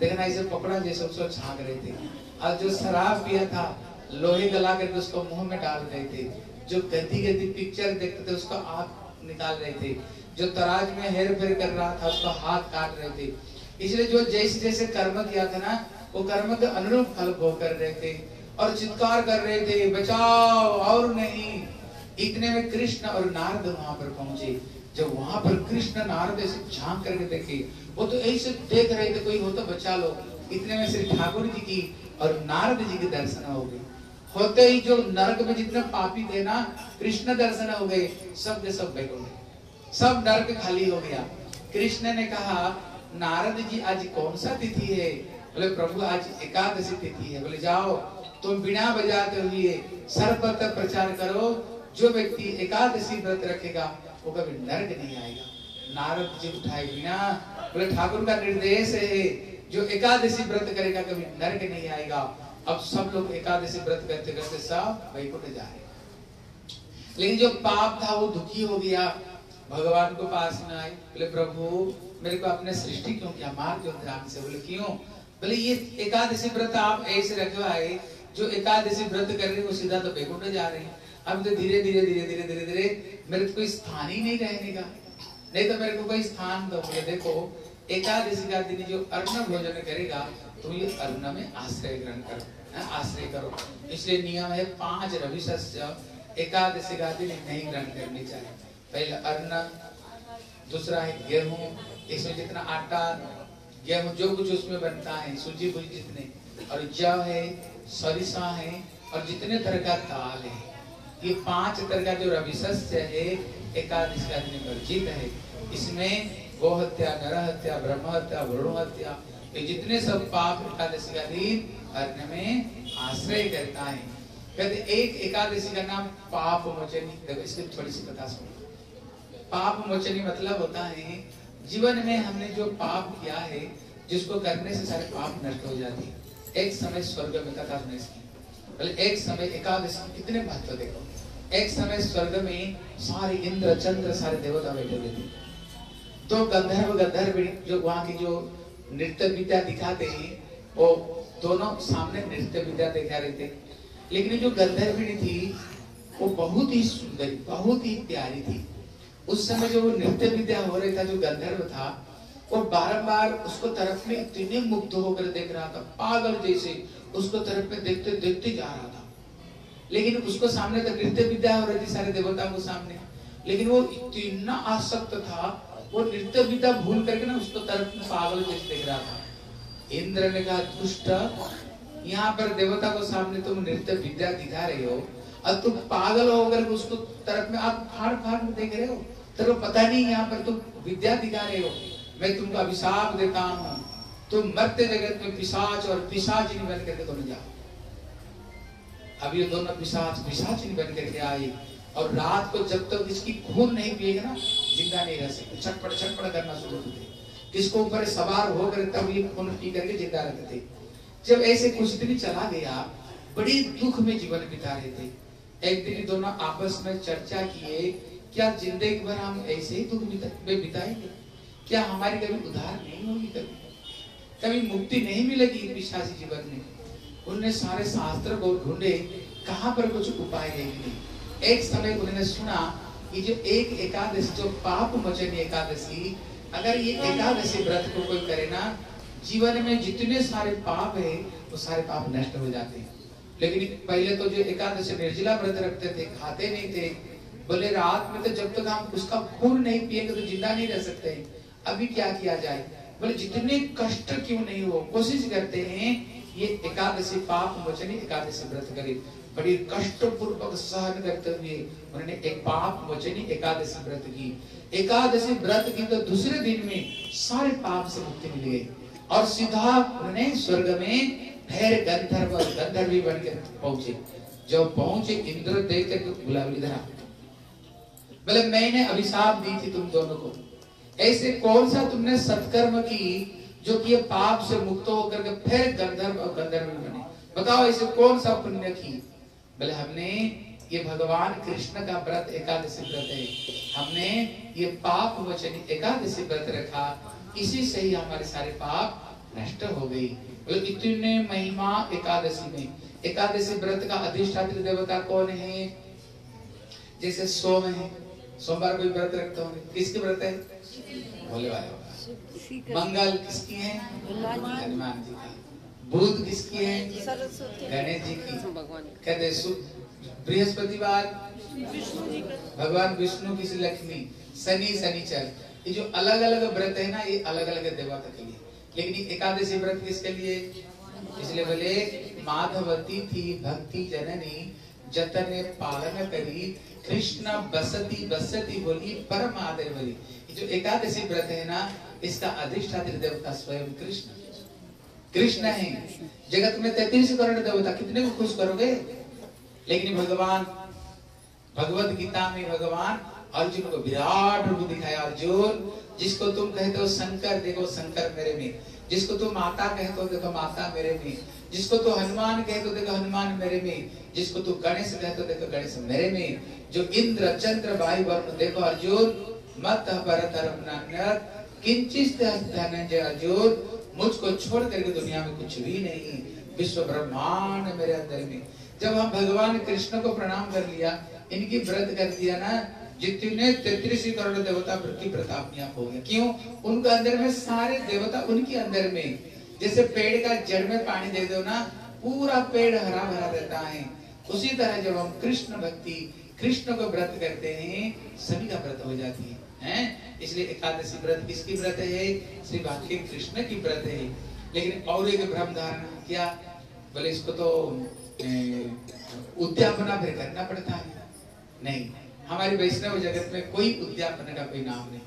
देखना ऐसे पकौड़ा जैसे उसको छाक रहे थे। और जो शराब पिया था, लोहे गला करके उसको मुँह में डाल रहे थे, जो गति गति पिक्चर देखते थे, उसका आँख निकाल रहे थे, जो तराज में हेर फेर कर रहा था, उसका हाथ काट रहे थे। इसलिए जो जैसे जैसे कर्म किया था ना, वो कर्म के अनुरूप फल भोग कर रहे थे और चित्कार कर रहे थे, बचाओ और नहीं। इतने में कृष्ण और नारद वहाँ पर पहुँचे। जब वहाँ पर कृष्ण नारद ऐसे झाँक करके देखे, वो तो ऐसे देख रहे थे, कोई हो तो बचा लो। इतने में श्री ठाकुर जी की और नारद जी के दर्शन हो गए। होते ही जो नरक में जितने पापी थे ना, कृष्ण दर्शन हो गए, सब के सब बैठ सब नरक खाली हो गया। कृष्ण ने कहा, नारद जी, आज कौन सा तिथि है? बोले, प्रभु, आज एकादशी तिथि है। बोले, जाओ, तुम बिना बजाते हुए सर्वत्र प्रचार करो। जो व्यक्ति एकादशी व्रत रखेगा, वो कभी नरक नहीं आएगा। नारद जी उठाए बिना, बोले, ठाकुर का निर्देश है जो एकादशी व्रत करेगा कभी नरक नहीं आएगा। अब सब लोग एकादशी व्रत करते करते सब वैकुंठ जा रहे लेकिन जो पाप था, वो दुखी हो गया। भगवान को पास में आए। बोले, प्रभु, मेरे को अपने सृष्टि क्यों किया? मार क्यों ध्यान से? बोले, क्यों? बोले, ये एकादशी व्रत आप ऐसे रखवाए जो एकादशी व्रत कर रहे वो सीधा तो बैकुंठ जा रहे हैं। अब तो धीरे धीरे धीरे धीरे धीरे धीरे मेरे को कोई स्थान ही नहीं रहने का। नहीं तो मेरे को कोई स्थान दो। बोले, देखो एकादशी का दिन जो अन्न भोजन करेगा तुम ये अन्न में आश्रय ग्रहण करो हाँ, आश्रय करो। इसलिए नियम है पाँच रवि एकादशी का दिन नहीं ग्रहण करनी चाहिए। पहले अन्न दूसरा है गेहूँ इसमें जितना आटा गेहूँ जो कुछ उसमें बनता है सूजी भुज जितने। और जव है सरिसा है और जितने तरह का दाल है। ये पाँच तरह का जो रविशस्य है एकादशी का दिन वर्जित है। इसमें गो हत्या नर हत्या ब्रह्म हत्या वरुण हत्या ये जितने सब पाप एकादशी का दिन अन्न में आश्रय करता है। कहते एक एकादशी का नाम पाप मोचनी। देखो, इसकी थोड़ी सी कथा सुनो। पाप मोचनी मतलब होता है, जीवन में हमने जो पाप किया है, जिसको करने से सारे पाप नष्ट हो जाते हैं। एक समय स्वर्ग में कथा सुने इसकी। एक समय एकादशी कितने महत्व देखो। एक समय स्वर्ग में सारे इंद्र, चंद्र, सारे देवता बैठे हुए थे। तो गंधर्व गंधर्व जो वहाँ की जो नृत्य विद्या दिखाते हैं, वो दोनों सामने नृत्य विद्या दिखा रहे थे लेकिन जो गंधर्विणी थी, वो बहुत ही सुंदर, बहुत ही प्यारी थी। उस समय जो नृत्य विद्या हो रही था, जो गंधर्व था, वो बारंबार उसको तरफ़ में इतने मुग्ध होकर देख रहा था, पागल जैसे उसको तरफ़ में देखते देखते जा रहा था। लेकिन उसको सामने तो नृत्य विद्या हो रही थी, सारे देवताओं के सामने, लेकिन वो इतना आसक्त था वो विद्या भूल करके ना उसको तरफ़ में पागल जैसे देख रहा था। इंद्र ने कहा, दुष्ट, यहाँ पर देवता को सामने तुम नृत्य विद्या दिखा रहे हो। और तुम पागल होकर उसको तरफ़ में आप फाड़ फाड़ में देख रहे हो। तेरे पता नहीं यहाँ पर तुम विद्या दिखा रहे हो। मैं तुमको अभिशाप देता हूँ। तुम मर्त्य जगत में पिशाच और पिशाचिनी बन करके तुम जाओ। अब ये दोनों पिशाच, पिशाचिनी बन करके आए। और रात को जब तक इसकी खून नहीं पिएगा ना, ज़िंदा नहीं रह सकते। छटपट छटपट करना शुरू होते किसको ऊपर सवार होकर तब ये खून पी करके ज़िंदा रहते थे। जब ऐसे कुछ दिन चला गया, बड़ी दुख में जीवन बिता रहे थे। एक दिन दोनों आपस में चर्चा किए, क्या ज़िंदगी भर हम ऐसे ही दुख में बिताएँगे? क्या हमारी कभी उधार नहीं होगी कभी? कभी मुक्ति नहीं मिलेगी पिशाची जीवन में? उनने सारे शास्त्र को ढूंढे, कहाँ पर कुछ उपाय नहीं? एक समय उन्होंने सुना कि जो एक एकादशी जो पाप मोचन एकादशी अगर ये एकादशी व्रत को कोई करे ना जीवन में जितने सारे पाप है वो सारे पाप नष्ट हो जाते हैं। लेकिन पहले तो जो एकादशी निर्जला व्रत रखते थे खाते नहीं थे बोले रात में तो जब तक हम उसका खून नहीं पिएँगे तो ज़िंदा नहीं रह सकते अभी क्या किया जाए? बोले जितने कष्ट क्यों नहीं हो कोशिश करते हैं ये एकादशी पाप मोचनी एकादशी व्रत करे। बड़ी कष्ट पूर्वक सहन करते हुए उन्होंने एक पाप मोचनी एकादशी व्रत की। एकादशी व्रत की तो दूसरे दिन में सारे पाप से मुक्ति मिल गई। और सीधा उन्होंने स्वर्ग में फिर गंधर्व गंधर्वी बन के पहुँचे। जब पहुँचे, इंद्र देख कर बुला इधर बोले मैंने अभिशाप दी थी तुम दोनों को। ऐसे कौन सा तुमने सत्कर्म की जो कि पाप से मुक्त होकर के फिर गंधर्व और गंधर्व बने? बताओ, ऐसे कौन सा पुण्य की बोले हमने ये भगवान कृष्ण का व्रत एकादशी व्रत है। हमने ये पाप वचन एकादशी व्रत रखा इसी से ही हमारे सारे पाप नष्ट हो गई बोले इतने महिमा एकादशी में। एकादशी व्रत का अधिष्ठात्री देवता कौन है? जैसे सोम है। सोमवार कोई व्रत रखते होंगे। किसके व्रत है? भोले वाले मंगल किसकी है? हनुमान जी की। बुध किसकी है? गणेश जी की। कहते बृहस्पतिवार भगवान विष्णु की श्री लक्ष्मी शनि शनिचर। ये जो अलग अलग व्रत है ना ये अलग अलग देवता के लिए। लेकिन एकादशी व्रत किसके लिए? इसलिए बोले माधवती थी भक्ति जननी जतने पालन करी कृष्ण बसती बसती बोली परम आदर बोली जो एकादशी व्रत है ना इसका अधिष्ठात्री देवता स्वयं कृष्ण। कृष्ण है। जगत में तैतीस करोड़ देवता, कितने को खुश करोगे? लेकिन भगवान, भगवत गीता में भगवान अर्जुन को विराट रूप दिखाया, अर्जुन, जिसको तुम कहते हो शंकर, देखो शंकर मेरे में। जिसको तुम माता कहते हो, देखो माता मेरे में। जिसको तू हनुमान कहते हो, देखो हनुमान मेरे में। जिसको तू गणेश कहते हो, देखो गणेश मेरे में। जो इंद्र, चंद्र, वायु, वर्ण, देखो अर्जुन मत भरत किंचित अर्जुन मुझको छोड़ करके दुनिया में कुछ भी नहीं विश्व ब्रह्मांड मेरे अंदर में। जब हम भगवान कृष्ण को प्रणाम कर लिया, इनकी व्रत कर दिया ना, जितने तैतीस करोड़ देवता की प्रताप हो गया क्यों? उनके अंदर में सारे देवता उनके अंदर में। जैसे पेड़ का जड़ में पानी दे दो ना, पूरा पेड़ हरा भरा रहता है। उसी तरह जब हम कृष्ण भक्ति, कृष्ण को व्रत करते हैं, सभी का व्रत हो जाती है। हैं? इसलिए एकादशी व्रत किसकी व्रत है? श्री भाग्य कृष्ण की व्रत है। लेकिन और एक भ्रम धारणा क्या, बोले इसको तो उद्यापना फिर करना पड़ता है। नहीं, हमारे वैष्णव जगत में कोई उद्यापन का कोई नाम नहीं।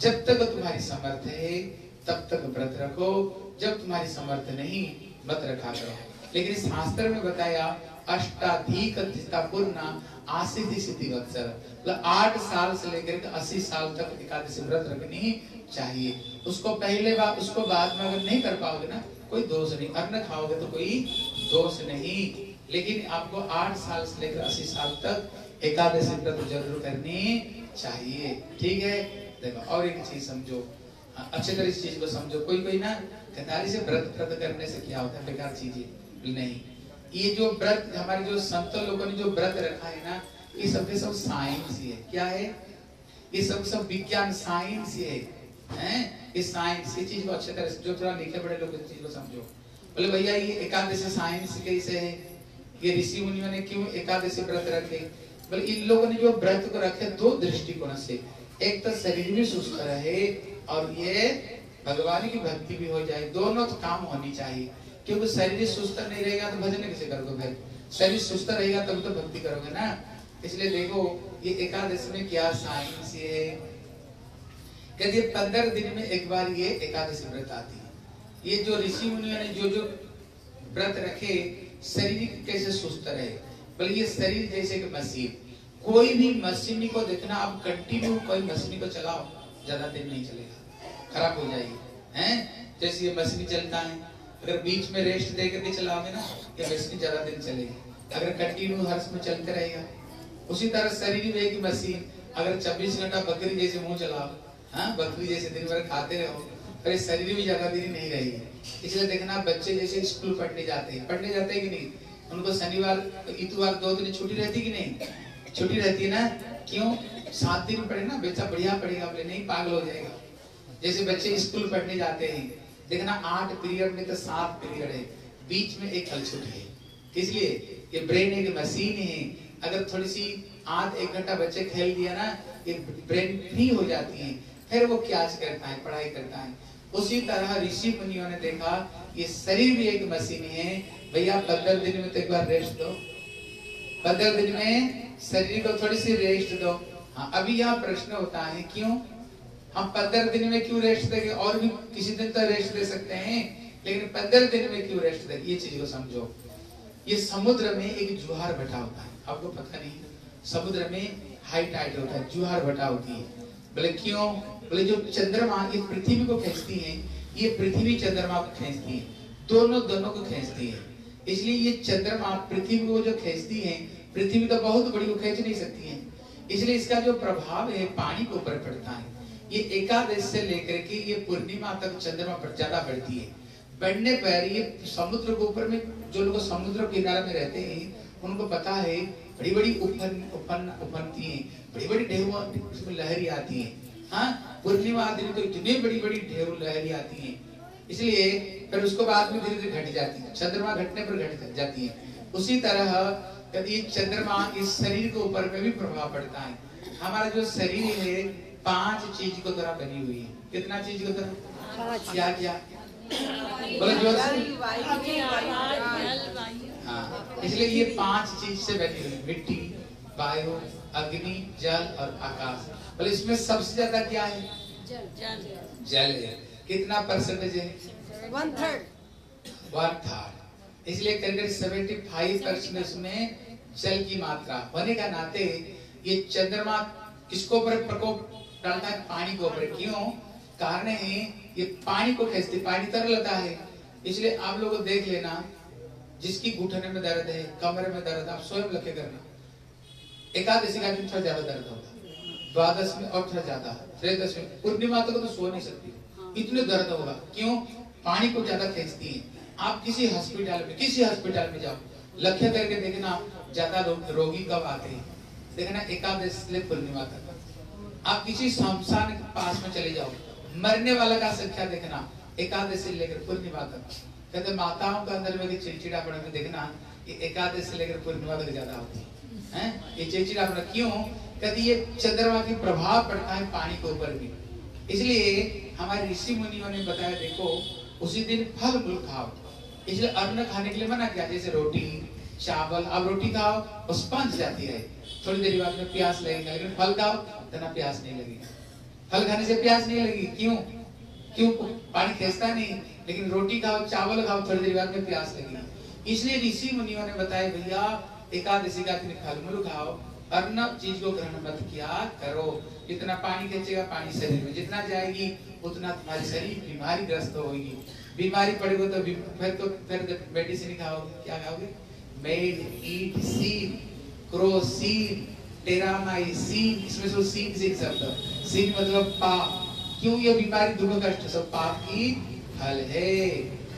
जब तक तुम्हारी समर्थ है, तब तक व्रत रखो। जब तुम्हारी समर्थ नहीं मत रखा करो। लेकिन शास्त्र में बताया, अष्टाधिक पूर्ण आसिधि सिद्धि वत्सर मतलब आठ साल से लेकर के अस्सी साल तक एकादशी व्रत रखनी चाहिए। उसको पहले बार उसको बाद में अगर नहीं कर पाओगे ना कोई दोष नहीं। अन्न खाओगे तो कोई दोष नहीं। लेकिन आपको आठ साल से लेकर अस्सी साल तक एकादशी व्रत ज़रूर करनी चाहिए। ठीक है? देखो और एक चीज़ समझो। हाँ, अच्छे तरह इस चीज़ को समझो। कोई कोई ना कहता से व्रत व्रत करने से क्या होता है? बेकार चीज़ें। नहीं। ये जो व्रत, हमारे जो संत लोगों ने जो व्रत रखा है ना, ये सब के सब साइंस ही है। क्या है? ये सब सब विज्ञान साइंस ही है। हैं? ये साइंस ये चीज़ को अच्छे तरह से, जो थोड़ा लिखे बड़े लोग इस चीज़ को समझो। बोले, भैया, ये एकादशी साइंस कैसे है? ये ऋषि मुनियों ने क्यों एकादशी व्रत रखे? बोले, इन लोगों ने जो व्रत को रखे दो दृष्टिकोण से। एक तो शरीर भी सुस्त रहे और ये भगवान की भक्ति भी हो जाए। दोनों तो काम होनी चाहिए। क्योंकि शरीर सुस्त नहीं रहेगा तो भजन कैसे करोगे फिर शरीर सुस्त रहेगा तब तो भक्ति करोगे ना? इसलिए देखो, ये एकादशी में क्या साइंस ये है? कहते पंद्रह दिन में एक बार ये एकादशी व्रत आती है। ये जो ऋषि मुनियों ने जो जो व्रत रखे, शरीर कैसे सुस्त रहे? बल्कि ये शरीर जैसे कि मशीन। कोई भी मशीनी को देखना, आप कंटिन्यू कोई मशीनी को चलाओ, ज़्यादा दिन नहीं चलेगा। खराब हो जाएगी। हैं? जैसे ये मशीनी चलता है। अगर बीच में रेस्ट दे करके चलाओगे ना ये मशीनी ज़्यादा दिन चलेगी? अगर कंटिन्यू हर्ष में चलते रहेगा। उसी तरह शरीर में एक मशीन अगर 24 घंटा बकरी जैसे मुँह चलाओ हाँ बकरी जैसे दिन भर खाते रहो अरे शरीर भी ज़्यादा दिन नहीं रहेगी। इसलिए देखना, बच्चे जैसे स्कूल पढ़ने जाते हैं। पढ़ने जाते हैं कि नहीं? उनको शनिवार, इतवार, दो दिन छुट्टी रहती कि नहीं? छुट्टी रहती है ना? क्यों? सात दिन पढ़े ना, बच्चा बढ़िया पढ़ेगा बोले नहीं पागल हो जाएगा। जैसे बच्चे स्कूल पढ़ने जाते हैं देखना, आठ पीरियड में तो सात पीरियड है। बीच में एक हल छुट है। इसलिए ये ब्रेन एक मशीन है। अगर थोड़ी सी आध एक घंटा बच्चे खेल दिया ना, ये ब्रेन फ्री हो जाती है। फिर वो क्या करता है, पढ़ाई करता है। उसी तरह ऋषि मुनियों ने देखा, ये शरीर भी एक मशीन है। भैया पंद्रह दिन में तो एक बार रेस्ट दो। पंद्रह दिन में शरीर को थोड़ी सी रेस्ट दो। हाँ अभी यहाँ प्रश्न होता है, क्यों? हम पंद्रह दिन में क्यों रेस्ट देंगे? और भी किसी दिन तो रेस्ट दे सकते हैं, लेकिन पंद्रह दिन में क्यों रेस्ट देंगे ये चीज़ को समझो। ये समुद्र में एक जुहार भटा होता है। आपको पता नहीं समुद्र में हाई टाइड होता है, जुहार भटा होती है। बोले, क्यों? बोले, जो चंद्रमा ये पृथ्वी को खींचती है, ये पृथ्वी चंद्रमा को खींचती है। दोनों दोनों को खींचती है। इसलिए ये चंद्रमा पृथ्वी को जो खींचती है, पृथ्वी तो बहुत बड़ी को खींच नहीं सकती है। इसलिए इसका जो प्रभाव है, पानी के ऊपर पड़ता है। ये एकादश से लेकर के ये पूर्णिमा तक चंद्रमा पर ज़्यादा बढ़ती है। बढ़ने पर ये समुद्र के ऊपर में जो लोग समुद्र किनारे में रहते हैं, उनको पता है बड़ी बड़ी उफन उफन उफनती है। बड़ी बड़ी ढेव लहरी आती है। हाँ पूर्णिमा दिन तो इतनी बड़ी बड़ी ढेव लहरी आती है। इसलिए फिर उसको बाद में धीरे धीरे घट जाती है। चंद्रमा घटने पर घट जाती है। उसी तरह यदि चंद्रमा इस शरीर के ऊपर में भी प्रभाव पड़ता है। हमारा जो शरीर है पाँच चीज़ को तरह बनी हुई है। कितना चीज़ को तरह? क्या क्या? बोलो ज़ोर से हाँ इसलिए ये पाँच चीज़ से बनी हुई मिट्टी वायु अग्नि जल और आकाश। बोले इसमें सबसे ज़्यादा क्या है? जल। जल। है। कितना परसेंटेज है? वन थर्ड वन थर्ड इसलिए करीब सेवेंटी फाइव परसेंट इसमें जल की मात्रा। होने का नाते ये चंद्रमा किसको ऊपर प्रकोप डालता है पानी को ऊपर क्यों? कारण है, ये पानी को खींचते पानी तरलता है। इसलिए आप लोग देख लेना, जिसकी घुटने में दर्द है, कमरे में दर्द, आप स्वयं लगे करना। एकादशी का दिन थोड़ा ज़्यादा दर्द होगा द्वादश में और थोड़ा ज़्यादा। त्रयोदश में। पूर्णिमा तक तो सो नहीं सकती। इतने दर्द होगा। क्यों? पानी को ज़्यादा खेचती है। आप किसी हॉस्पिटल में, किसी हॉस्पिटल में जाओ। लक्ष्य करके देखना, ज़्यादा रोगी कब आते हैं? देखना एकादश से पूर्णिमा तक। आप किसी शमशान के पास में चले जाओ, मरने वाला का संख्या देखना, एकादश से लेकर पूर्णिमा तक। कहते माताओं का अंदर में चिड़चिड़ा पड़ा देखना, ये एकादश से लेकर पूर्णिमा तक ज़्यादा होती है। ये चिड़चिड़ा पड़ा क्यों? कहते ये चंद्रमा की प्रभाव पड़ता है पानी के ऊपर भी। इसलिए हमारे ऋषि मुनियों ने बताया, देखो, उसी दिन फल मूल खाओ। इसलिए अन्न खाने के लिए मना किया, जैसे रोटी, चावल अब रोटी खाओ, वो स्पंज जाती है। थोड़ी देर बाद में प्यास लगेगा लेकिन फल खाओ इतना प्यास नहीं लगेगा। फल खाने से प्यास नहीं लगेगी? क्यों? क्यों? पानी खींचता नहीं। लेकिन रोटी खाओ, चावल खाओ, थोड़ी देर बाद में प्यास लगेगी। इसलिए ऋषि मुनियों ने बताया, भैया, एकादशी का दिन फल मूल खाओ अन्न चीज़ को ग्रहण मत किया करो। जितना पानी खींचेगा, पानी शरीर में जितना जाएगी, उतना तुम्हारी शरीर बीमारी ग्रस्त होगी। बीमारी पड़ेगी तो फिर तो फिर मेडिसिन खाओगे, क्या खाओगे? मेड ईट सीन क्रोसीन टेरामाइसिन इसमें से सीन से शब्द सीन मतलब पाप। क्यों ये बीमारी दुख कष्ट सब पाप की फल है?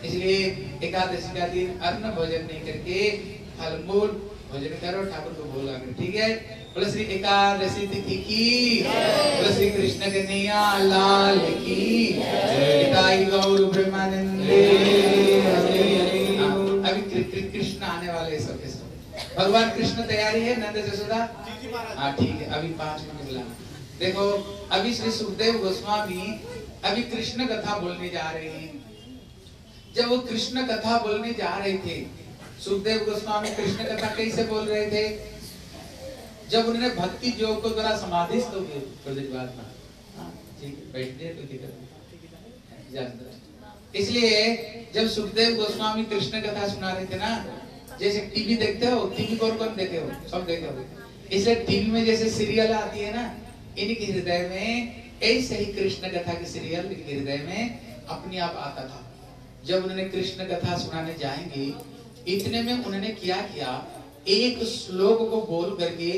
इसलिए एकादशी का दिन अन्न भोजन नहीं करके फल मूल भोजन करो ठाकुर को बोला करो ठीक है? बोले श्री एकादशी तिथि की। बोले श्री कृष्ण कन्हैया लाल की। जय गौर ब्रह्मानंदे। हरे हरे हाँ, अभी कृ- कृ- कृष्ण आने वाले हैं सबके सब भगवान कृष्ण तैयारी है नंद जसोदा? हाँ ठीक है अभी पाँच मिनट बुलाना देखो अभी श्री सुखदेव गोस्वामी अभी कृष्ण कथा बोलने जा रहे हैं। जब वो कृष्ण कथा बोलने जा रहे थे सुखदेव गोस्वामी कृष्ण कथा कैसे बोल रहे थे? जब उन्होंने भक्ति योग को बाद में हाँ, ठीक है बैठने नहीं इसलिए जब सुखदेव गोस्वामी कृष्ण कथा सुना रहे थे ना जैसे टीवी देखते हो, टीवी कौन कौन देखे हो? सब देखे हो इसलिए टीवी में जैसे सीरियल आती है ना इनके हृदय में ऐसे ही कृष्ण कथा की सीरियल इनके हृदय में अपने आप आता था। जब उन्होंने कृष्ण कथा सुनाने जाएँगे, इतने में उन्होंने क्या किया, एक श्लोक को बोल करके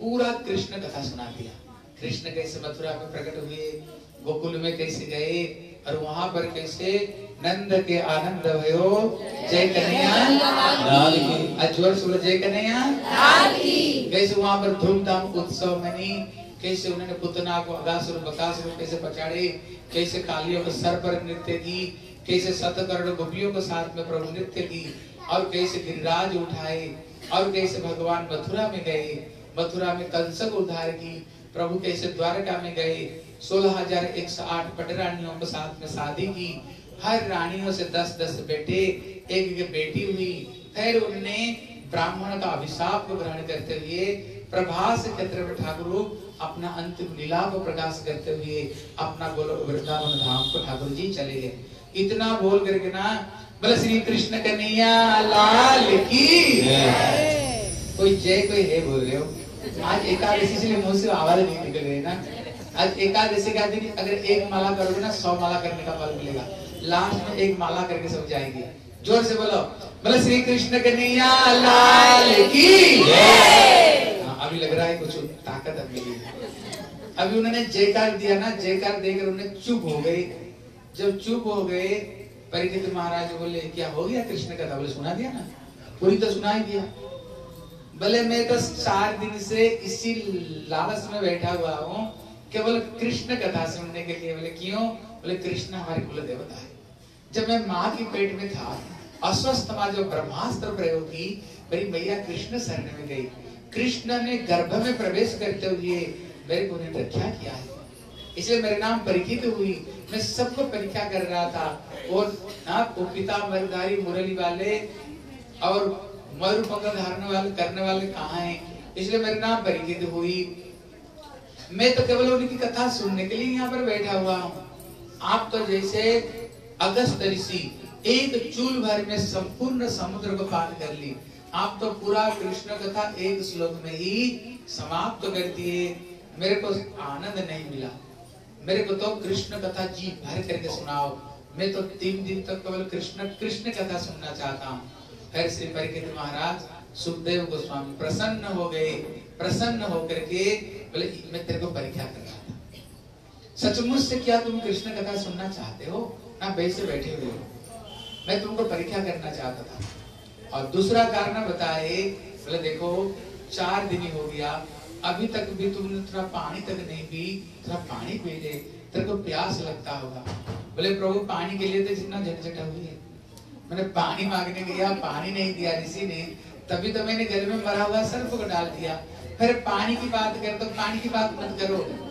पूरा कृष्ण कथा सुना दिया। कृष्ण कैसे मथुरा में प्रकट हुए, गोकुल में कैसे गए, और वहाँ पर कैसे नंद के आनंद भयो। जय कन्हैया। अजवर सुर जय कन्हैया। कैसे वहाँ पर धूमधाम उत्सव मनी। कैसे उन्होंने पुतना को अगासुर बकासुर कैसे पछाड़े। कैसे कालियों के सर पर नृत्य की। कैसे सतकर्ण गोपियों के साथ में प्रभु नृत्य की। और कैसे गिरिराज उठाए। और कैसे भगवान मथुरा में गए। मथुरा में कंस को उद्धार की। प्रभु कैसे द्वारका में गए। सोलह हज़ार एक सौ आठ पटरानियों के साथ में शादी की। हर रानियों से दस दस बेटे, एक एक बेटी हुई। फिर उन्होंने ब्राह्मण का अभिशाप को ग्रहण करते हुए प्रभास क्षेत्र ठाकुर अपना अंतिम लीला को प्रकाश करते हुए अपना वृंदावन धाम को ठाकुर जी चले गए। इतना बोल करके ना, बोले, श्री कृष्ण कन्हैया, लाल की कोई जय, कोई है बोल रहे हो? आज एकादशी से मुँह से आवाज़ नहीं निकल रही ना। आज एकादशी का दिन, अगर एक माला करोगे ना, सौ माला करने का फल मिलेगा। लास्ट में एक माला करके सब जाएँगे। ज़ोर से बोलो। बोले श्री कृष्ण कन्हैया लाल की हाँ, अभी लग रहा है कुछ ताकत अभी अभी उन्होंने जयकार दिया ना जयकार देकर उन्हें चुप हो गए। जब चुप हो गए परीक्षित महाराज बोले क्या हो गया कृष्ण कथा बोले सुना दिया ना? पूरी तो सुना ही दिया। बोले मैं तो चार दिन से इसी लालच में बैठा हुआ हूँ। केवल कृष्ण कथा सुनने के लिए। बोले क्यों? बोले कृष्ण हमारे कुल देवता है। जब मैं माँ की पेट में था, अस्वस्थ माँ जो ब्रह्मास्त्र प्रयोग की, मेरी मैया कृष्ण शरण में गई। कृष्ण ने गर्भ में प्रवेश करते हुए मेरे को उन्हें रक्षा किया है। इसलिए मेरे नाम परीक्षित हुई। मैं सबको परीक्षा कर रहा था। और हाँ वो पिता मरदारी, मुरली वाले और मरु पंख धारने वाले, करने वाले कहा हैं? इसलिए मेरे नाम परीक्षित हुई। मैं तो केवल उनकी कथा सुनने के लिए यहाँ पर बैठा हुआ हूँ। आप तो जैसे अगस्त ऋषि एक चूल भर में संपूर्ण समुद्र को पार कर ली। आप तो पूरा कृष्ण कथा एक श्लोक में ही समाप्त तो कर दिए। मेरे को आनंद नहीं मिला। मेरे को तो कृष्ण कथा जी भर करके सुनाओ। मैं तो तीन दिन तक केवल कृष्ण कृष्ण कथा सुनना चाहता हूँ। फिर श्री परीक्षित महाराज सुखदेव गोस्वामी प्रसन्न हो गए। प्रसन्न होकर के बोले, मैं तेरे को परीक्षा कर रहा था सचमुच से क्या तुम कृष्ण कथा सुनना चाहते हो? ना वैसे बैठे हुए हो। मैं तुमको परीक्षा करना चाहता था। और दूसरा कारण बताए, बोले, देखो, चार दिन हो गया। अभी तक भी तुमने थोड़ा पानी तक नहीं पी, थोड़ा पानी पी ले। तेरे को प्यास लगता होगा। बोले, प्रभु, पानी के लिए तो जितना झटझट हुई है। मैंने पानी मांगने गया पानी नहीं दिया, ऋषि ने। तभी तो मैंने गले में मरा हुआ सर्फ को डाल दिया। फिर पानी की बात कर तो पानी की बात मत करो।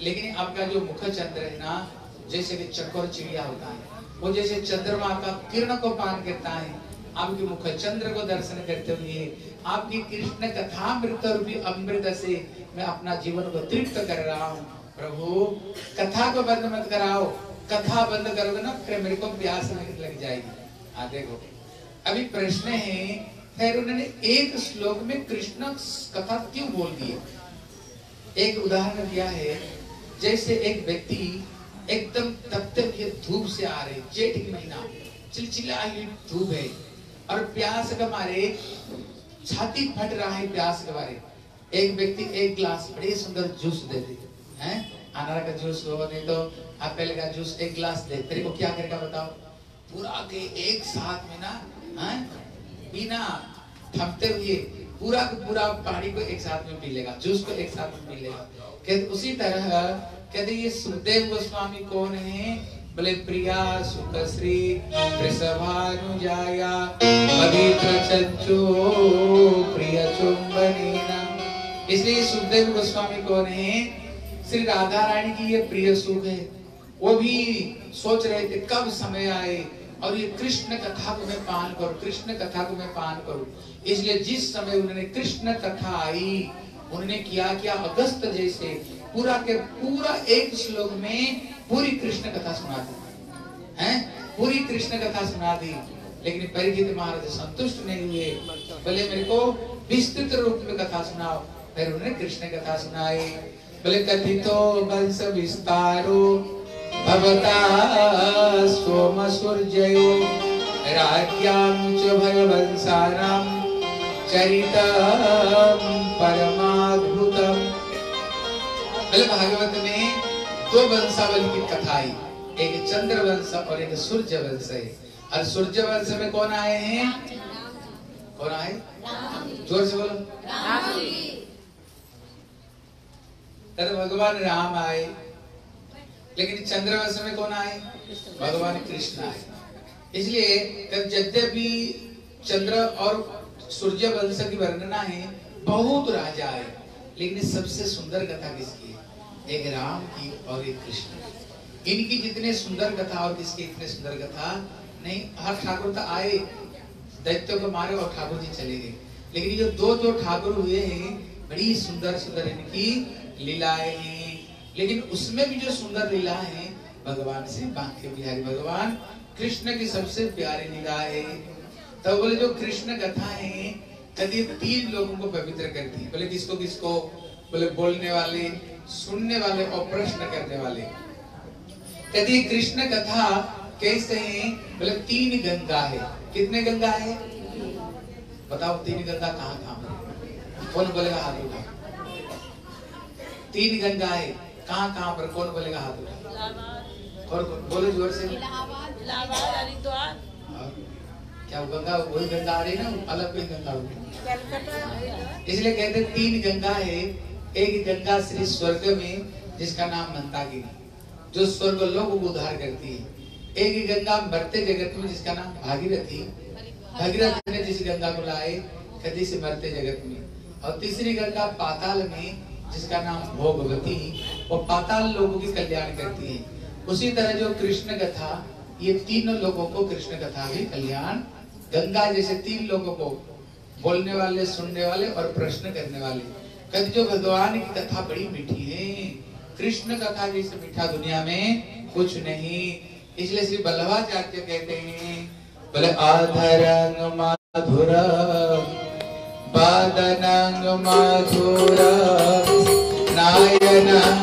लेकिन आपका जो मुख चंद्र है ना जैसे कि चकोर चिड़िया होता है, वो जैसे चंद्रमा का किरण को पान करता है, आपके मुख चंद्र को दर्शन करते हुए, आपकी कृष्ण कथा मृत रूपी अमृत से मैं अपना जीवन को तृप्त कर रहा हूँ। प्रभु, कथा को बंद मत कराओ। कथा बंद करोगे ना, फिर मेरे को प्यास लग जाएगी। हाँ देखो, अभी प्रश्न है, फिर उन्होंने एक श्लोक में कृष्ण कथा क्यों बोल दिए एक उदाहरण दिया है, जैसे एक व्यक्ति एकदम तपते हुए धूप से आ रहे, जेठ की महीना। चिलचिला धूप है। और प्यास के मारे, छाती फट रहा है प्यास के मारे। एक व्यक्ति एक गिलास बड़े सुंदर जूस दे दे, हैं? अनार का जूस हो, नहीं तो एप्पल का जूस एक गिलास दे। तेरे को क्या करेगा बताओ? पूरा के एक साथ में ना, हैं? बिना थमते हुए पूरा पूरा पानी को एक साथ में पी लेगा, जूस को एक साथ में पी लेगा। उसी तरह कहते ये सुखदेव गोस्वामी कौन है? बोले, प्रिया, सुखश्री वृषभानुजाया पवित्र चच्चो प्रिय चुंबनीना इसलिए सुखदेव गोस्वामी कौन है? श्री राधा रानी की ये प्रिय सुख है। वो भी सोच रहे थे, कब समय आए और ये कृष्ण कथा को मैं पान करूँ, कृष्ण कथा को मैं पान करूँ? इसलिए जिस समय उन्होंने कृष्ण कथा आई, उन्होंने किया, क्या अगस्त जैसे पूरा के पूरा एक श्लोक में पूरी कृष्ण कथा सुना दी। हैं? पूरी कृष्ण कथा सुना दी। लेकिन परीक्षित महाराज संतुष्ट नहीं हुए। बोले, मेरे को विस्तृत रूप में कथा सुनाओ। फिर उन्होंने कृष्ण कथा सुनाई। बोले, कथितो वंश विस्तारो, भवता सोम सूर्ययो राज्ञां च भयवंसानां चरितं परमाद्भुतम्। बोले भागवत में दो वंशावली की कथा आई एक चंद्र वंश और एक सूर्य वंश है। और सूर्य वंश में कौन आए हैं? कौन आए? ज़ोर से बोलो। कहते भगवान राम आए, लेकिन चंद्रवंश में कौन आए? भगवान कृष्ण आए। इसलिए यद्यपि चंद्र और सूर्य वंश की वर्णना है, बहुत राजा है लेकिन सबसे सुंदर कथा किसकी एक राम की और एक कृष्ण इनकी जितने सुंदर कथा और किसकी इतने सुंदर कथा, नहीं, हर ठाकुर तो आए, दैत्यों को मारे और ठाकुर जी चले गए। लेकिन ये दो जो ठाकुर हुए हैं, बड़ी सुंदर सुंदर इनकी लीलाएँ हैं। लेकिन उसमें भी जो सुंदर लीला है, भगवान से बांके बिहारी भगवान, कृष्ण की सबसे प्यारी लीला है। तो बोले, जो कृष्ण कथा है, कभी तीन लोगों को पवित्र करती है। बोले, किसको किसको? बोले, बोलने वाले। सुनने वाले और प्रश्न करने वाले। कहती कृष्ण कथा कैसे है बोले तीन गंगा है। कितने गंगा है? बताओ तीन गंगा कहाँ कहाँ कौन बोलेगा हाथ उठा? तीन गंगा है। कहाँ कहाँ पर कौन बोलेगा हाथ उठा? और? बोलो ज़ोर से। और क्या गंगा वही गंगा आ रही है ना? अलग कोई गंगा हो इसलिए कहते तीन गंगा है एक गंगा श्री स्वर्ग में जिसका नाम मंतागिनी, जो स्वर्ग लोग को उद्धार करती है। एक गंगा मरते जगत में जिसका नाम भागीरथी, भगीरथ ने जिस गंगा को लाए कदी से मरते जगत में। और तीसरी गंगा पाताल में जिसका नाम भोगवती, वो पाताल लोगों की कल्याण करती है। उसी तरह जो कृष्ण कथा, ये तीनों लोगों को कृष्ण कथा भी कल्याण, गंगा जैसे तीन लोगों को बोलने वाले, सुनने वाले और प्रश्न करने वाले। कभी जो भगवान की कथा बड़ी मीठी है। कृष्ण कथा जैसे मीठा दुनिया में कुछ नहीं। इसलिए श्री बल्लभाचार्य कहते हैं, बोले आधरंग माधुर, बादनंग माधुर नायनंग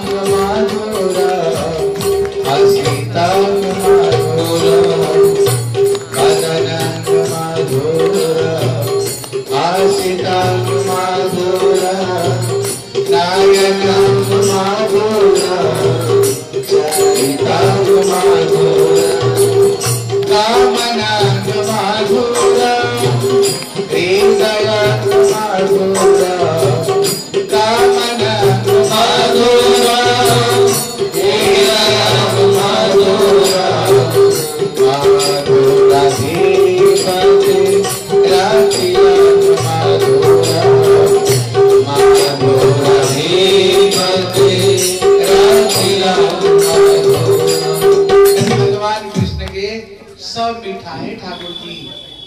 माधुर हृदयांग माधुर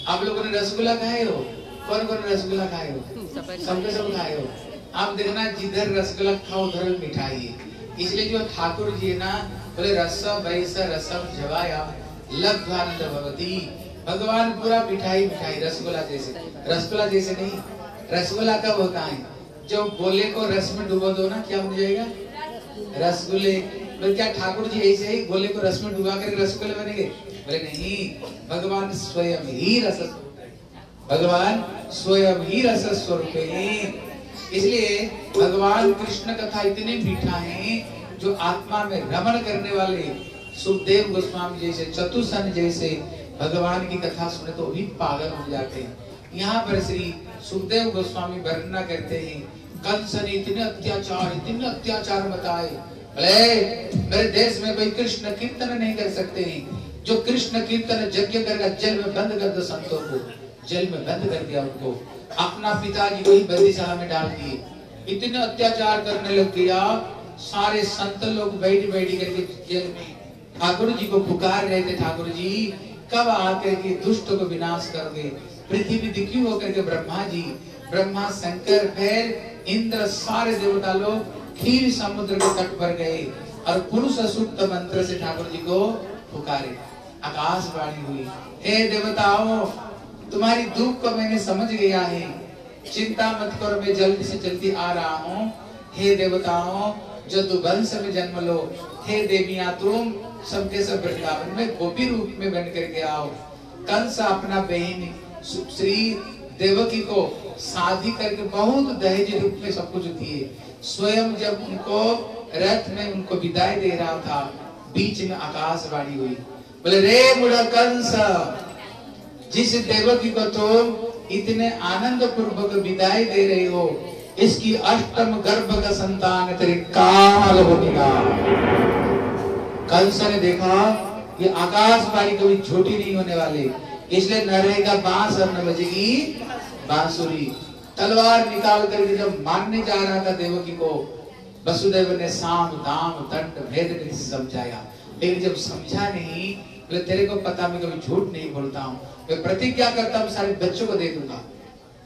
आप लोगों ने रसगुल्ला खाए हो? कौन कौन रसगुल्ला खाए हो? सबके सब खाए हो। आप देखना जिधर रसगुल्ला खाओ उधर मिठाई। इसलिए जो ठाकुर जी है ना बोले रस वैस रसम जवाया लब्धानंद भवती। भगवान पूरा मिठाई मिठाई रसगुल्ला जैसे। रसगुल्ला जैसे नहीं रसगुल्ला कब होता है? जब गोले को रस में डुबो दो ना क्या हो जाएगा? रसगुल्ले। क्या ठाकुर जी ऐसे ही गोले को रस में डुबा कर रसगुल्ले बनेंगे? बोले, नहीं, भगवान स्वयं ही रस भगवान स्वयं ही रस स्वरूप इसलिए भगवान कृष्ण कथा इतने मीठा है, जो आत्मा में रमण करने वाले सुखदेव गोस्वामी जैसे, चतुसन जैसे भगवान की कथा सुने तो भी पागल हो जाते हैं। यहाँ पर श्री सुखदेव गोस्वामी वर्णना करते हैं, कंस ने इतने अत्याचार इतने अत्याचार बताए। भले मेरे देश में कोई कृष्ण कीर्तन नहीं कर सकते जो कृष्ण कीर्तन यज्ञ करके जेल में बंद कर दो संतों को, जेल में बंद कर दिया उनको। अपना पिताजी को ही बंदीशाला में डाल दिए इतने अत्याचार करने लग गया, सारे संत लोग बैठ बैठ करके जेल में। ठाकुर जी को पुकार रहे थे, ठाकुर जी, कब आकर के दुष्ट को विनाश करोगे पृथ्वी दिखी होकर के ब्रह्मा जी? ब्रह्मा शंकर, फिर इंद्र, सारे देवता लोग खीर समुद्र के तट पर गए और पुरुष सूक्त मंत्र से ठाकुर जी को पुकारे। आकाशवाणी हुई। हे देवताओं, तुम्हारी दुख को मैंने समझ गया है। चिंता मत करो, मैं जल्दी से जल्दी आ रहा हूँ। हे देवताओं, जो तू वंश में जन्म लो। हे देविया, तुम सबके सब वृंदावन में गोपी रूप में बन करके आओ। कंस अपना बहन श्री देवकी को शादी करके बहुत दहेज रूप में सब कुछ दिए। स्वयं जब उनको रथ में उनको विदाई दे रहा था, बीच में आकाशवाणी हुई। बोले, रे मुड़ा कंस, जिस देवकी को तुम इतने आनंद पूर्वक विदाई दे रहे हो, इसकी अष्टम गर्भ का संतान तेरे काल होगा कंस ने देखा, ये आकाशवाणी कभी झूठी नहीं होने वाले। इसलिए न रहेगा बाँस और न बजेगी बांसुरी। तलवार निकाल करके जब मारने जा रहा था देवकी को, वसुदेव ने साम, दाम, दंड, भेद समझाया। लेकिन जब समझा नहीं, बोले, तेरे को पता, मैं कभी झूठ नहीं बोलता हूँ। मैं प्रतिज्ञा करता हूँ सारे बच्चों को दे दूँगा।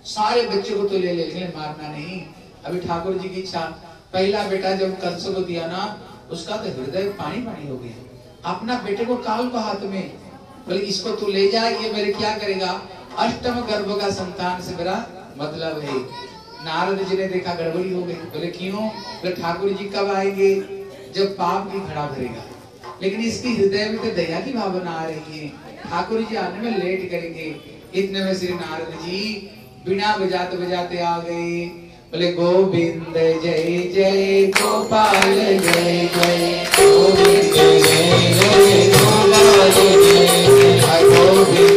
सारे बच्चों को तो ले ले, लेकिन मारना नहीं। अभी ठाकुर जी की इच्छा, पहला बेटा जब कंस को दिया ना, उसका तो हृदय पानी पानी हो गया। अपना बेटे को काल को हाथ में, बोले, इसको तू ले जा, ये मेरे क्या करेगा? अष्टम गर्भ का संतान से मेरा मतलब है। नारद जी ने देखा, गड़बड़ी हो गई। बोले, क्यों? बोले, ठाकुर जी कब आएँगे? जब पाप की घड़ा भरेगा लेकिन इसकी हृदय में तो दया की भावना आ रही है। ठाकुर जी आने में लेट करेंगे। इतने में श्री नारद जी बिना बजाते बजाते आ गए। बोले, गोविंद, जय जय, गोपाल, जय जय, गोविंद, जय जय, गोपाल, जय गोविंद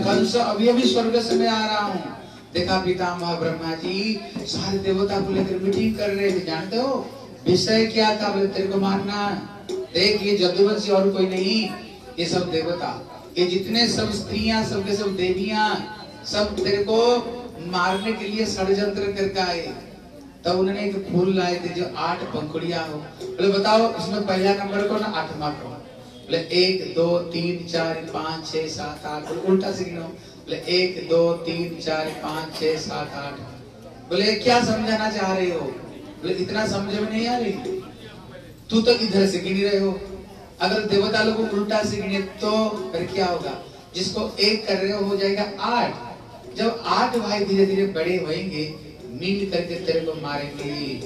कंस अभी अभी स्वर्ग से मैं आ रहा हूँ। देखा पितामह ब्रह्मा जी, सारे देवता को लेकर मीटिंग कर रहे थे, जानते हो? विषय क्या था बोले, तेरे को मानना? देख, ये जदुवंशी और कोई नहीं, ये सब देवता। ये जितने सब स्त्रियाँ, सब के सब देवियाँ, सब तेरे को मारने के लिए षड्यंत्र करके आए। तब उन्होंने एक फूल लाए थे जो आठ पंखुड़िया हो। बोले, बताओ, इसमें पहला नंबर कौन आठवां कौन बोले, एक, दो, तीन, चार, पाँच, छह, सात, आठ। बोले, उल्टा से गिनो बोले, एक, दो, तीन, चार, पाँच, छह, सात, आठ। बोले, क्या समझाना चाह रहे हो? बोले, इतना समझ में नहीं आ रही। तू तो इधर से गिन रहे हो। अगर देवता लोग उल्टा से गिने तो फिर क्या होगा? जिसको एक कर रहे हो हो जाएगा आठ। जब आठ भाई धीरे धीरे बड़े होंगे मिल करके तेरे को मारेंगे।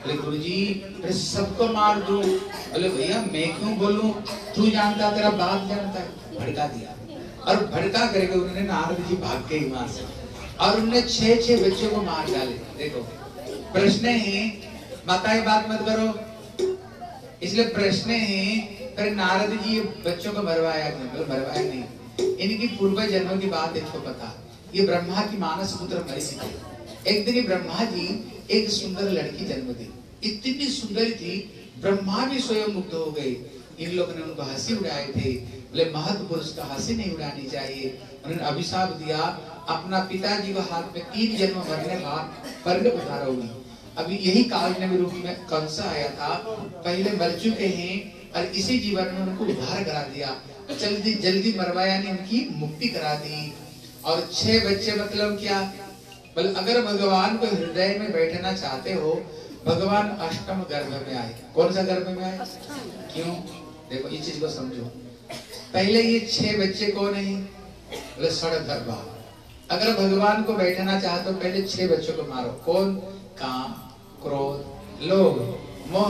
बोले गुरु जी मैं सबको मार दूँ। बोले भैया, मैं क्यों बोलूँ? तू जानता, तेरा बाप जानता। है भड़का दिया। और भड़का करके उन्होंने नारद जी भाग गए वहाँ से। और उन्होंने छह छह बच्चों को मार डाले। देखो, प्रश्न है माताएँ बात मत करो। इसलिए प्रश्न है पर नारद जी ये बच्चों को मरवाया क्यों? मरवाया नहीं। इनकी पूर्व जन्मों की बात इनको पता। ये ब्रह्मा की मानस पुत्र मरीचि थे। एक दिन ब्रह्मा जी एक सुंदर लड़की जन्म दी। इतनी सुंदर थी, ब्रह्मा भी स्वयं मुक्त हो गए इन लोगों ने उनको हँसी उड़ाए थे। बोले, महत पुरुष का हँसी नहीं उड़ानी चाहिए। उन्होंने अभिशाप दिया। अपना पिताजी को हाथ में तीन जन्म मरने हाथ पर उतारोगी अभी यही काल में रूप में कंस आया था। पहले मर चुके हैं और इसी जीवन में उनको उद्धार करा दिया। जल्दी जल्दी मरवाया ने उनकी मुक्ति करा दी। और छह बच्चे मतलब क्या? बोले अगर भगवान को हृदय में बैठना चाहते हो भगवान अष्टम गर्भ में आए। कौन सा गर्भ में आए? क्यों? देखो इस चीज़ को समझो। पहले ये छह बच्चे कौन है? बोले सड़क गर्भा। अगर भगवान को बैठना चाहते हो पहले छह बच्चों को मारो। कौन? काम क्रोध लोभ मोह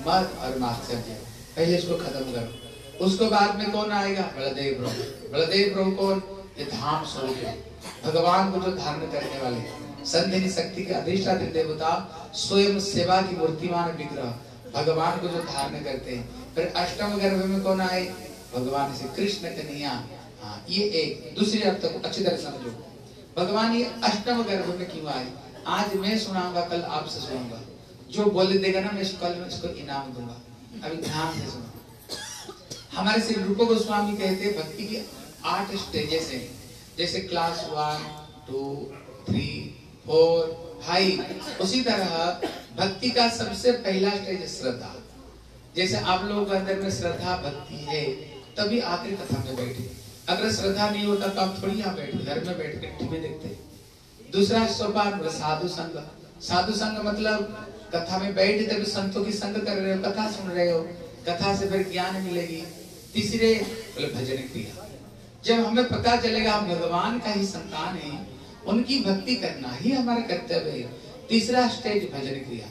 मद और मात्सर्य। पहले इसको खत्म करो। उसको बाद में कौन आएगा? बलदेव प्रभु। बलदेव प्रभु कौन? ये धाम स्वरूप है। भगवान को जो धारण करने वाले। संधिनी शक्ति के अधिष्ठात्री देवता, स्वयं सेवा की मूर्तिमान विग्रह, भगवान को जो धारण करते हैं। फिर अष्टम गर्भ में कौन आए? भगवान से कृष्ण कन्हैया। हाँ ये एक। दूसरी अर्थ को अच्छी तरह समझो। भगवान, ये अष्टम गर्भ में क्यों आए? आज मैं सुनाऊँगा, कल आपसे सुनाऊँगा। जो बोले देगा ना, मैं कल इसको इनाम दूँगा। अभी ध्यान से सुनो। हमारे श्री रूप गोस्वामी कहते भक्ति की आठ स्टेजेस हैं जैसे class one two three four five उसी तरह भक्ति का सबसे पहला स्टेज श्रद्धा। जैसे आप लोगों के अंदर में श्रद्धा, भक्ति है, तभी आखिरी कथा में बैठे। अगर श्रद्धा नहीं होता तो आप थोड़ी यहाँ बैठे, घर में बैठ कर टीवी देखते दूसरा सोपान साधु संग। साधु संग मतलब कथा में बैठ तभी संतों की संग कर रहे हो, कथा सुन रहे हो, कथा से फिर ज्ञान मिलेगी। तीसरे भजन क्रिया। जब हमें पता चलेगा हम भगवान का ही संतान है, उनकी भक्ति करना ही हमारा कर्तव्य है। तीसरा स्टेज भजन क्रिया।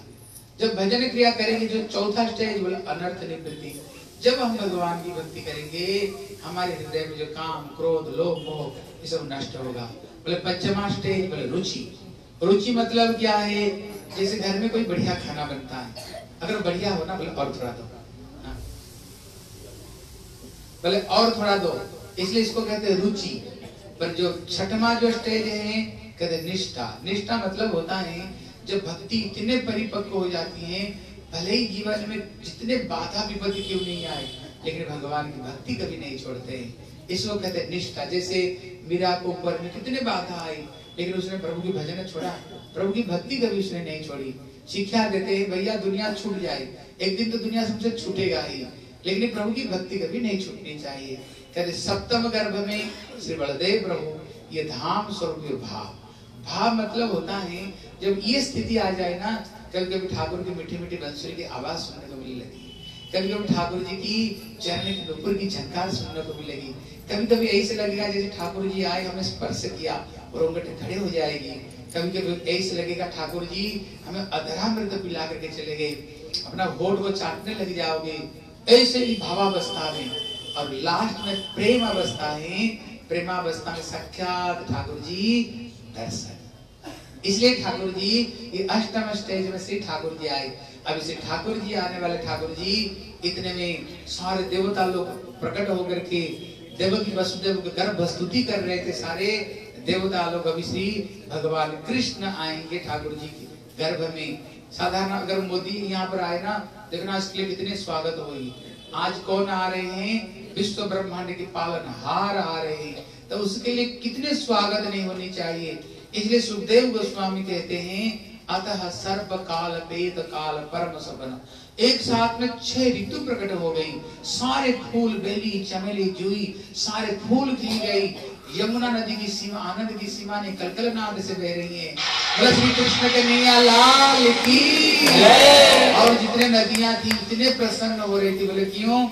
जब भजन क्रिया करेंगे, जो चौथा स्टेज बोले, अनर्थ निवृत्ति। जब हम भगवान की भक्ति करेंगे, हमारे हृदय में जो काम, क्रोध, लोभ, मोह, ये सब नष्ट होगा। बोले, पंचमा स्टेज, बोले, रुचि। रुचि मतलब क्या है? जैसे घर में कोई बढ़िया खाना बनता है। अगर बढ़िया हो ना, बोले, और थोड़ा दो। हाँ। बोले, और थोड़ा दो। इसलिए इसको कहते हैं रुचि। पर जो छठवा जो स्टेज है, कहते निष्ठा। निष्ठा मतलब होता है, जब भक्ति इतने परिपक्व हो जाती है, भले ही जीवन में जितने बाधा विपत्ति क्यों नहीं आए, लेकिन भगवान की भक्ति कभी नहीं छोड़ते। इसको कहते निष्ठा। जैसे मीरा को ऊपर में कितने बाधा आई लेकिन उसने प्रभु की भजन छोड़ा। प्रभु की भक्ति कभी उसने नहीं छोड़ी। शिक्षा देते हैं, भैया, दुनिया छूट जाए। एक दिन तो दुनिया सबसे छूटेगा ही। लेकिन प्रभु की भक्ति कभी नहीं छूटनी चाहिए। कहते, सप्तम गर्भ में श्री बलदेव प्रभु, ये धाम स्वरूप भाव भाव मतलब होता है, जब ये स्थिति आ जाए ना कभी कभी ठाकुर की मीठी मीठी बंसुरी की आवाज़ सुनने को मिलने लगी। कभी कभी ठाकुर जी की चरण की नुपुर की झंकार सुनने को मिलेगी। कभी कभी ऐसे लगेगा जैसे ठाकुर जी आए, हमें स्पर्श किया और खड़े हो जाएगी। कभी कभी ऐसे लगेगा, ठाकुर जी, हमें अधरा मृत पिला करके चले गए। अपना होठ को चाटने लग जाओगे। ऐसे ही भावावस्था में और लास्ट में प्रेम अवस्था है प्रेमावस्था में साक्षात ठाकुर जी दर्शन। इसलिए ठाकुर जी ये अष्टम स्टेज में श्री ठाकुर जी आए। अब इसे ठाकुर जी आने वाले ठाकुर जी इतने में सारे देवता लोग प्रकट होकर के देवकी वसुदेव के गर्भ स्तुति कर रहे थे सारे देवता लोग। अभी श्री भगवान कृष्ण आएँगे ठाकुर जी के गर्भ में। साधारण अगर मोदी यहाँ पर आए ना, देखना इसके लिए कितने स्वागत होगी। आज कौन आ रहे हैं? विश्व ब्रह्मांड के पालन हार आ रहे हैं। तो उसके लिए कितने स्वागत नहीं होनी चाहिए? इसलिए सुखदेव गोस्वामी कहते हैं, अतः सर्व काल वेद काल परम सपन। एक साथ में छह ऋतु प्रकट हो गई। सारे फूल, बेली, चमेली, जुई, सारे फूल खिल गई। यमुना नदी की सीमा, आनंद की सीमा ने कलकल नाद से बह रही है। श्री कृष्ण के नैया लाल की। और जितने नदियाँ थी, इतने प्रसन्न हो रही थी। बोले, क्यों?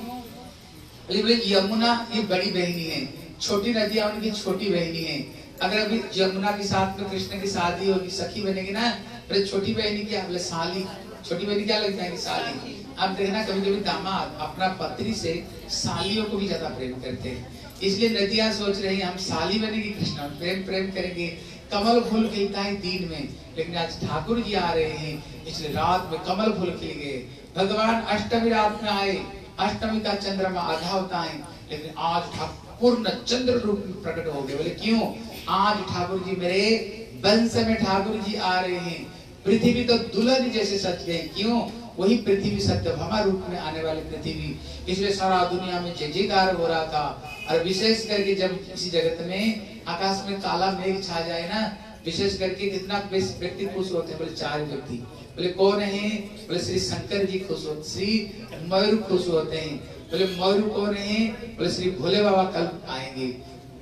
बोले बोले, यमुना ये बड़ी बहनी है। छोटी नदियाँ उनकी छोटी बहनी है। अगर अभी यमुना के साथ में कृष्ण की शादी होगी, सखी बनेगी ना, बोले, छोटी बहनी क्या? बोले, साली। छोटी बहनी क्या लगता है साली? आप देखना कभी कभी दामाद अपना पत्नी से सालियों को भी ज़्यादा प्रेम करते हैं। इसलिए नदियाँ सोच रही हम साली बनेगी कृष्ण, प्रेम प्रेम करेंगे। कमल फूल खिलता है दिन में, लेकिन आज ठाकुर जी आ रहे हैं इसलिए रात में कमल फूल खिल गए। भगवान अष्टमी रात में आए, अष्टमी का चंद्रमा आधा होता है, लेकिन आज पूर्ण चंद्र रूप में प्रकट हो गए। बोले, क्यों? आज ठाकुर जी मेरे वंश में ठाकुर जी आ रहे हैं। पृथ्वी तो दुल्हन जैसे सच गई क्यों? वही पृथ्वी सत्य सत्यभामा रूप में आने वाली पृथ्वी। इसलिए सारा दुनिया में जय हो रहा था। और विशेष करके जब किसी जगत में आकाश में काला मेघ छा जाए ना, विशेष करके कितना व्यक्ति खुश होते हैं, बोले चार व्यक्ति। बोले, कौन है बोले, श्री शंकर जी खुश होते श्री मयूर खुश होते हैं। बोले, मयूर कौन है? बोले, श्री भोले बाबा कल आएँगे।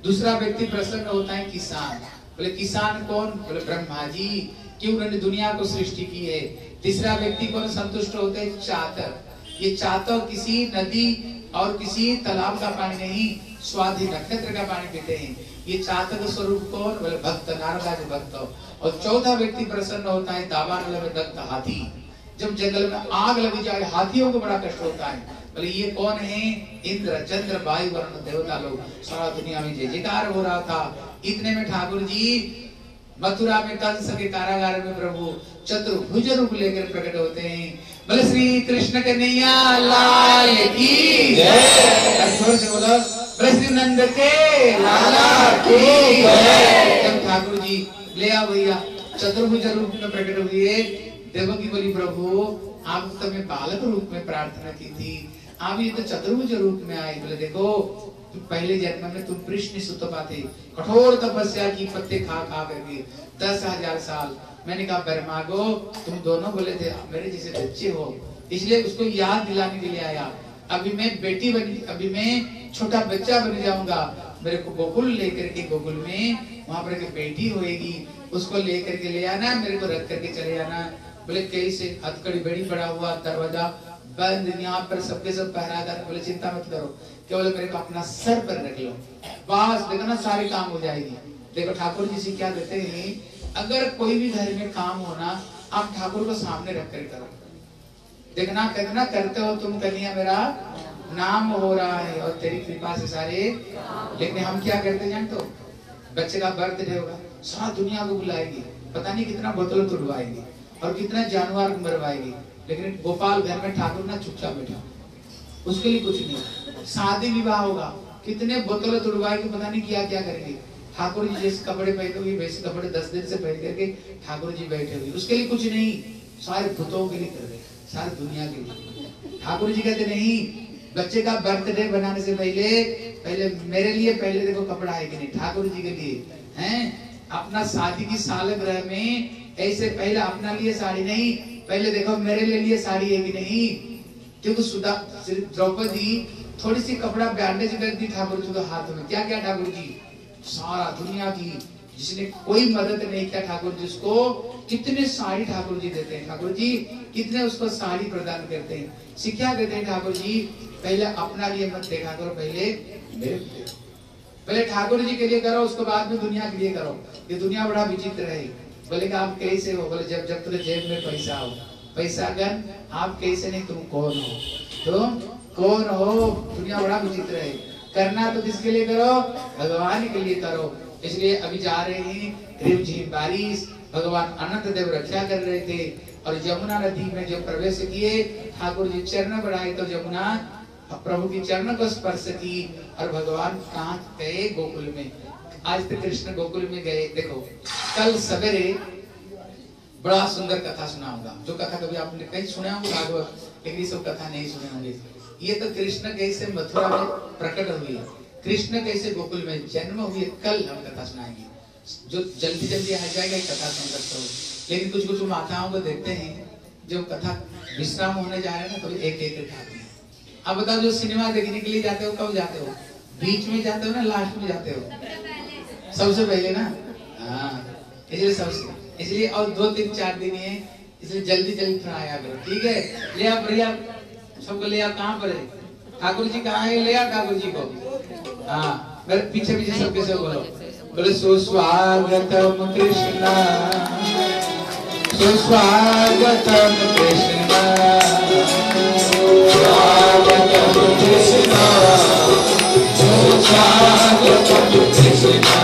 दूसरा व्यक्ति प्रसन्न होता है, किसान। बोले, किसान कौन? बोले, ब्रह्मा जी। क्यों उन्होंने दुनिया को सृष्टि की है? तीसरा व्यक्ति कौन संतुष्ट होते हैं चातक ये चातक किसी नदी और किसी तालाब का पानी नहीं स्वाधि नक्षत्र का पानी पीते हैं। ये चातक स्वरूप कौन? बोले, भक्त नारदा के भक्त। और चौथा व्यक्ति प्रसन्न होता है दावान में दत्त हाथी। जब जंगल में आग लग जाए, हाथियों को बड़ा कष्ट होता है। बोले, ये कौन है? इंद्र, चंद्र, वायु, वर्ण, देवता लोग। सारा दुनिया में जय जयकार हो रहा था। इतने में ठाकुर जी मथुरा में कंस के कारागार में प्रभु चतुर्भुज रूप लेकर प्रकट होते हैं। बोले, श्री कृष्ण कन्हैया, लाल की बोलो, बोले, श्री नंद के लाला की जय। ठाकुर जी, ले आओ भैया, चतुर्भुज रूप में प्रकट हुए। देवकी बोली, प्रभु आप तो मैं बालक रूप में प्रार्थना की थी। आप ये तो चतुर्भुज रूप में आए। बोले, देखो तुम पहले जन्म में तुम कृष्ण सुतपा थे, कठोर तपस्या की, पत्ते खा खा करके, दस हज़ार साल। मैंने कहा बर तुम दोनों बोले थे मेरे जैसे बच्चे हो। इसलिए उसको याद दिलाने के लिए आया। अभी मैं बेटी बनी, अभी मैं छोटा बच्चा बन जाऊँगा। मेरे को गोकुल लेकर के, गोकुल में वहाँ पर एक बेटी होएगी। उसको लेकर के ले आना, मेरे को रख करके चले आना। बोले, कैसे? हथकड़ी बड़ी पड़ा हुआ, दरवाज़ा बंद, यहाँ पर सबके सब पहरादार बोले, चिंता मत करो। केवल मेरे को अपना सर पर रख लो। बस, देखो ना, सारे काम हो जाएगी। देखो, ठाकुर जी से क्या कहते हैं, अगर कोई भी घर में काम होना आप ठाकुर को सामने रख कर करो। देखना कितना करते हो तुम कन्या मेरा, नाम हो रहा है और तेरी कृपा से सारे लेकिन हम क्या करते जान तो बच्चे का बर्थडे होगा, सारा दुनिया को बुलाएगी। पता नहीं कितना बोतल तुड़वाएगी और कितना जानवर मरवाएगी। लेकिन गोपाल घर में ठाकुर ना चुपचाप बैठा। उसके लिए कुछ नहीं। शादी विवाह होगा। कितने बोतल तुड़वाएगी पता नहीं क्या क्या करेंगे? ठाकुर जी जैसे कपड़े पहने हुए, वैसे कपड़े दस दिन से पहन करके ठाकुर जी बैठे हुए। उसके लिए कुछ नहीं। सारे भूतों के लिए कर रहे सारी दुनिया के लिए। ठाकुर जी कहते, नहीं, बच्चे का बर्थडे बनाने से पहले पहले मेरे लिए पहले देखो कपड़ा है कि नहीं। ठाकुर जी के लिए, हैं? अपना शादी की सालगिरह में ऐसे पहले अपना लिए साड़ी नहीं, पहले देखो मेरे लिए लिए साड़ी है कि नहीं। क्योंकि सुधा सिर्फ़ द्रौपदी थोड़ी सी कपड़ा बैंडेज कर दी ठाकुर जी के हाथ में। क्या क्या ठाकुर जी? सारा दुनिया की जिसने कोई मदद नहीं किया ठाकुर जी उसको, कितने साड़ी ठाकुर जी देते हैं। ठाकुर जी, कितने उसको साड़ी प्रदान करते हैं। सिक्ख्या देते हैं ठाकुर जी, पहले अपना लिए मत देखा करो, पहले मेरे पहले ठाकुर जी के लिए करो, उसके बाद में दुनिया के लिए करो। ये दुनिया बड़ा विचित्र है। बोले आप कैसे हो बोले जब जब तुझे जेब में पैसा हो। पैसा अगर आप कैसे नहीं तुम कौन हो? तुम कौन हो? दुनिया बड़ा विचित्र है। करना तो किसके लिए करो? भगवान के लिए करो। इसलिए अभी जा रहे हैं रिम झिम बारिश, भगवान अनंत देव रक्षा कर रहे थे। और यमुना नदी में जब प्रवेश किए, ठाकुर जी चरण बढ़ाए तो यमुना प्रभु की चरण को स्पर्श की और भगवान कहाँ गए गोकुल में। आज तो कृष्ण गोकुल में गए। देखो, कल सवेरे बड़ा सुंदर कथा सुनाऊँगा जो कथा कभी आपने कहीं सुना होंगे भागवत लेकिन सब कथा नहीं सुने होंगे। ये तो कृष्ण कैसे मथुरा में प्रकट हुई, कृष्ण कैसे गोकुल में जन्म हुए कल हम कथा सुनाएँगे। जो जल्दी जल्दी आ जाएगा कथा सुन सकते हो। लेकिन कुछ कुछ माताओं को देखते हैं, जो कथा विश्राम होने जा रहे हैं ना तो एक एक उठाती है। अब बताओ, जो सिनेमा देखने के लिए जाते हो, कब जाते हो? बीच में जाते हो ना, लास्ट में जाते हो? सबसे पहले ना? हाँ इसलिए सबसे इसलिए और दो तीन चार दिन है, इसलिए जल्दी जल्दी थोड़ा आया करो, ठीक है? ले आओ भैया, सबको ले आओ, कहाँ पर है? ठाकुर जी कहाँ है? ले आओ ठाकुर जी को। हाँ मेरे पीछे पीछे सब बोलो। बोले, सुस्वागतम कृष्णा। सुस्वागतम कृष्णा। स्वागतम कृष्णा। सुस्वागतम कृष्णा।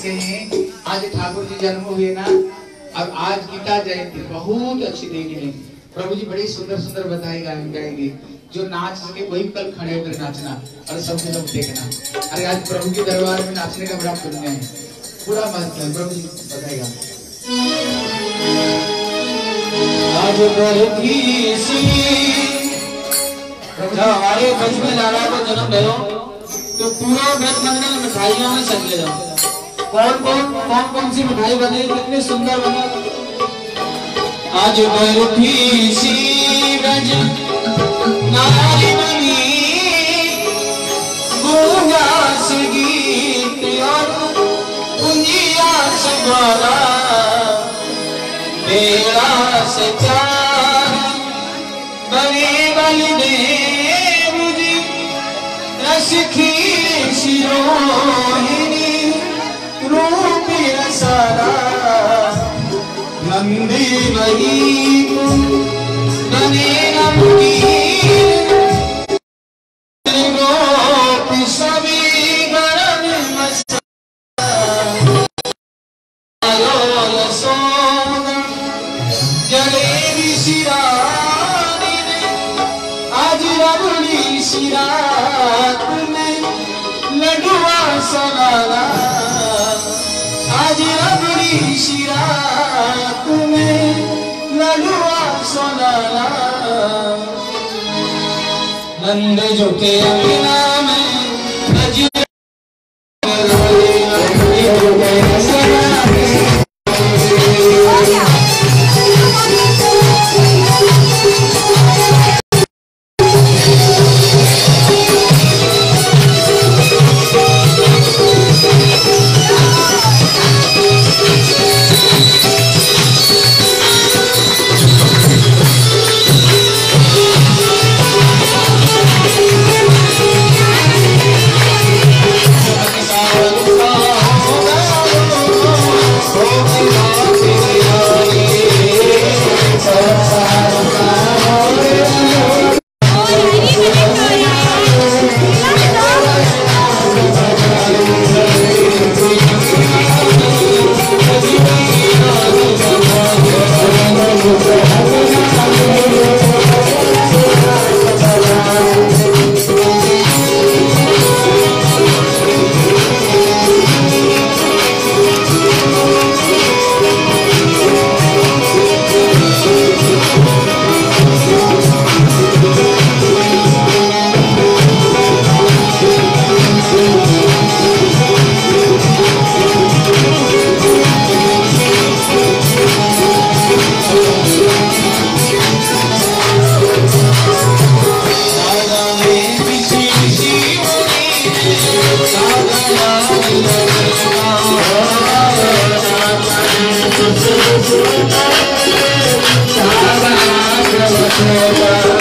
सके हैं। आज ठाकुर जी जन्म हुए ना, और आज गीता जयंती बहुत अच्छी देगी नहीं प्रभु जी बड़ी सुंदर सुंदर बधाई गाएँगे जो नाच सके वही कल खड़े होकर नाचना और सबके सब देखना। अरे आज प्रभु के दरबार में नाचने का बड़ा पुण्य है। पूरा महत्व है, प्रभु जी बधाई गा आज हमारे बचपन लाला को जन्म भयो तो पूरा व्रत मंडल मिठाइयों में सज गया कौन कौन कौन कौन सी मिठाई बनी, कितनी सुंदर बनी। आज बरती सी रज नारी बनी। गुंगास गीत और कुंजिया सवारा बेड़ा से चार बने बलदेव जी रसखी शिरोहिणी रूपी रसारा नंदी नमकीन Baba, Baba,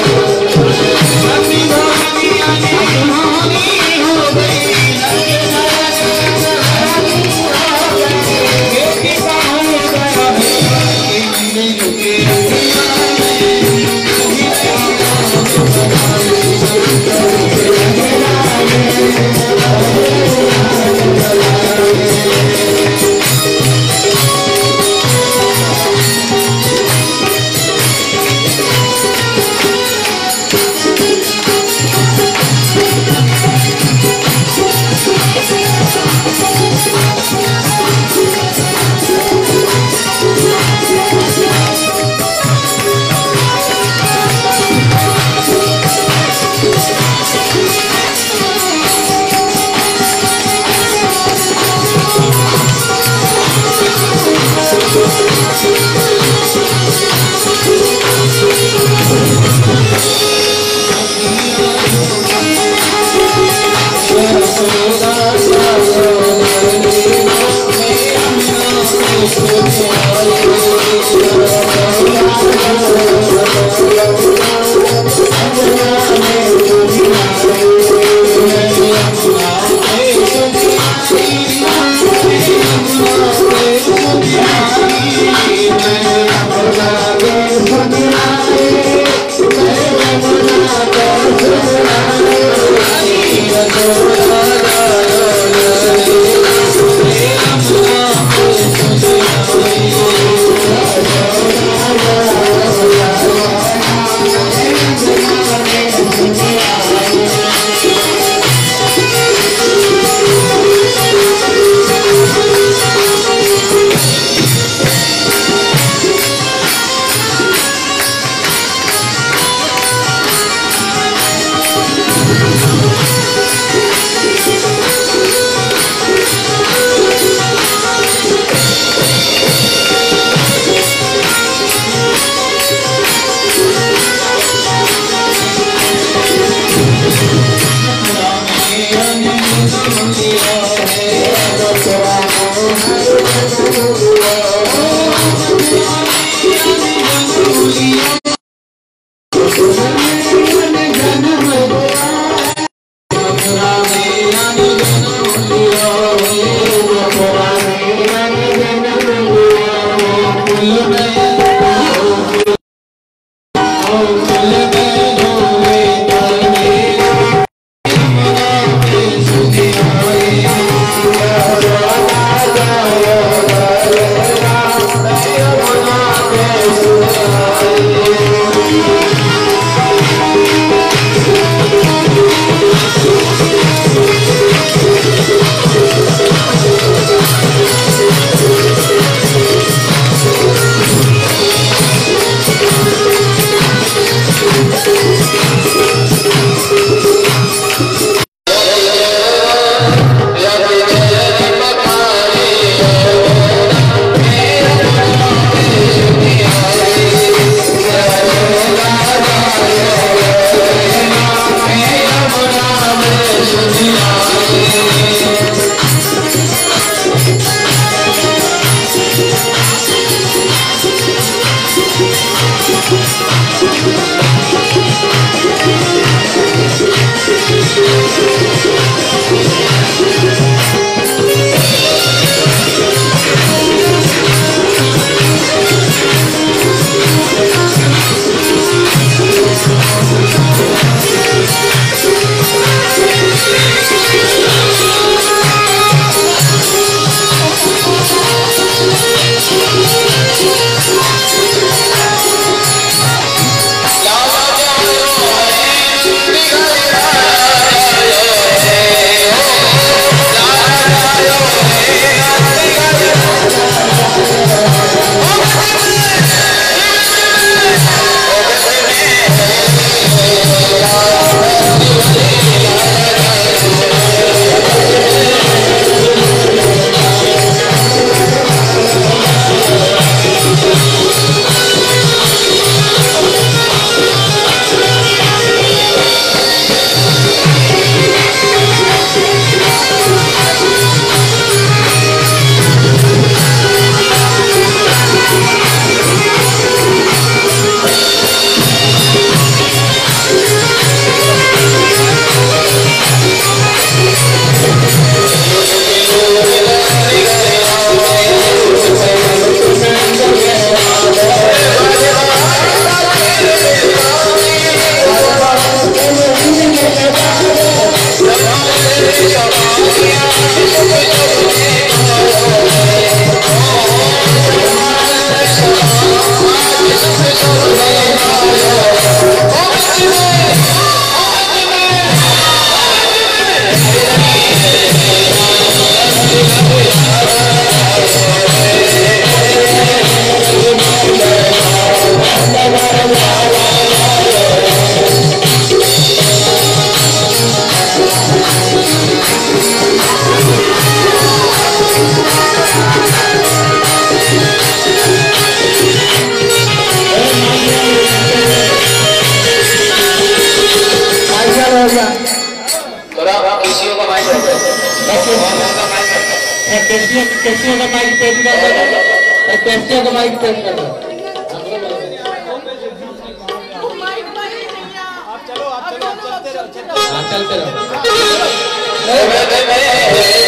हाँ, चलते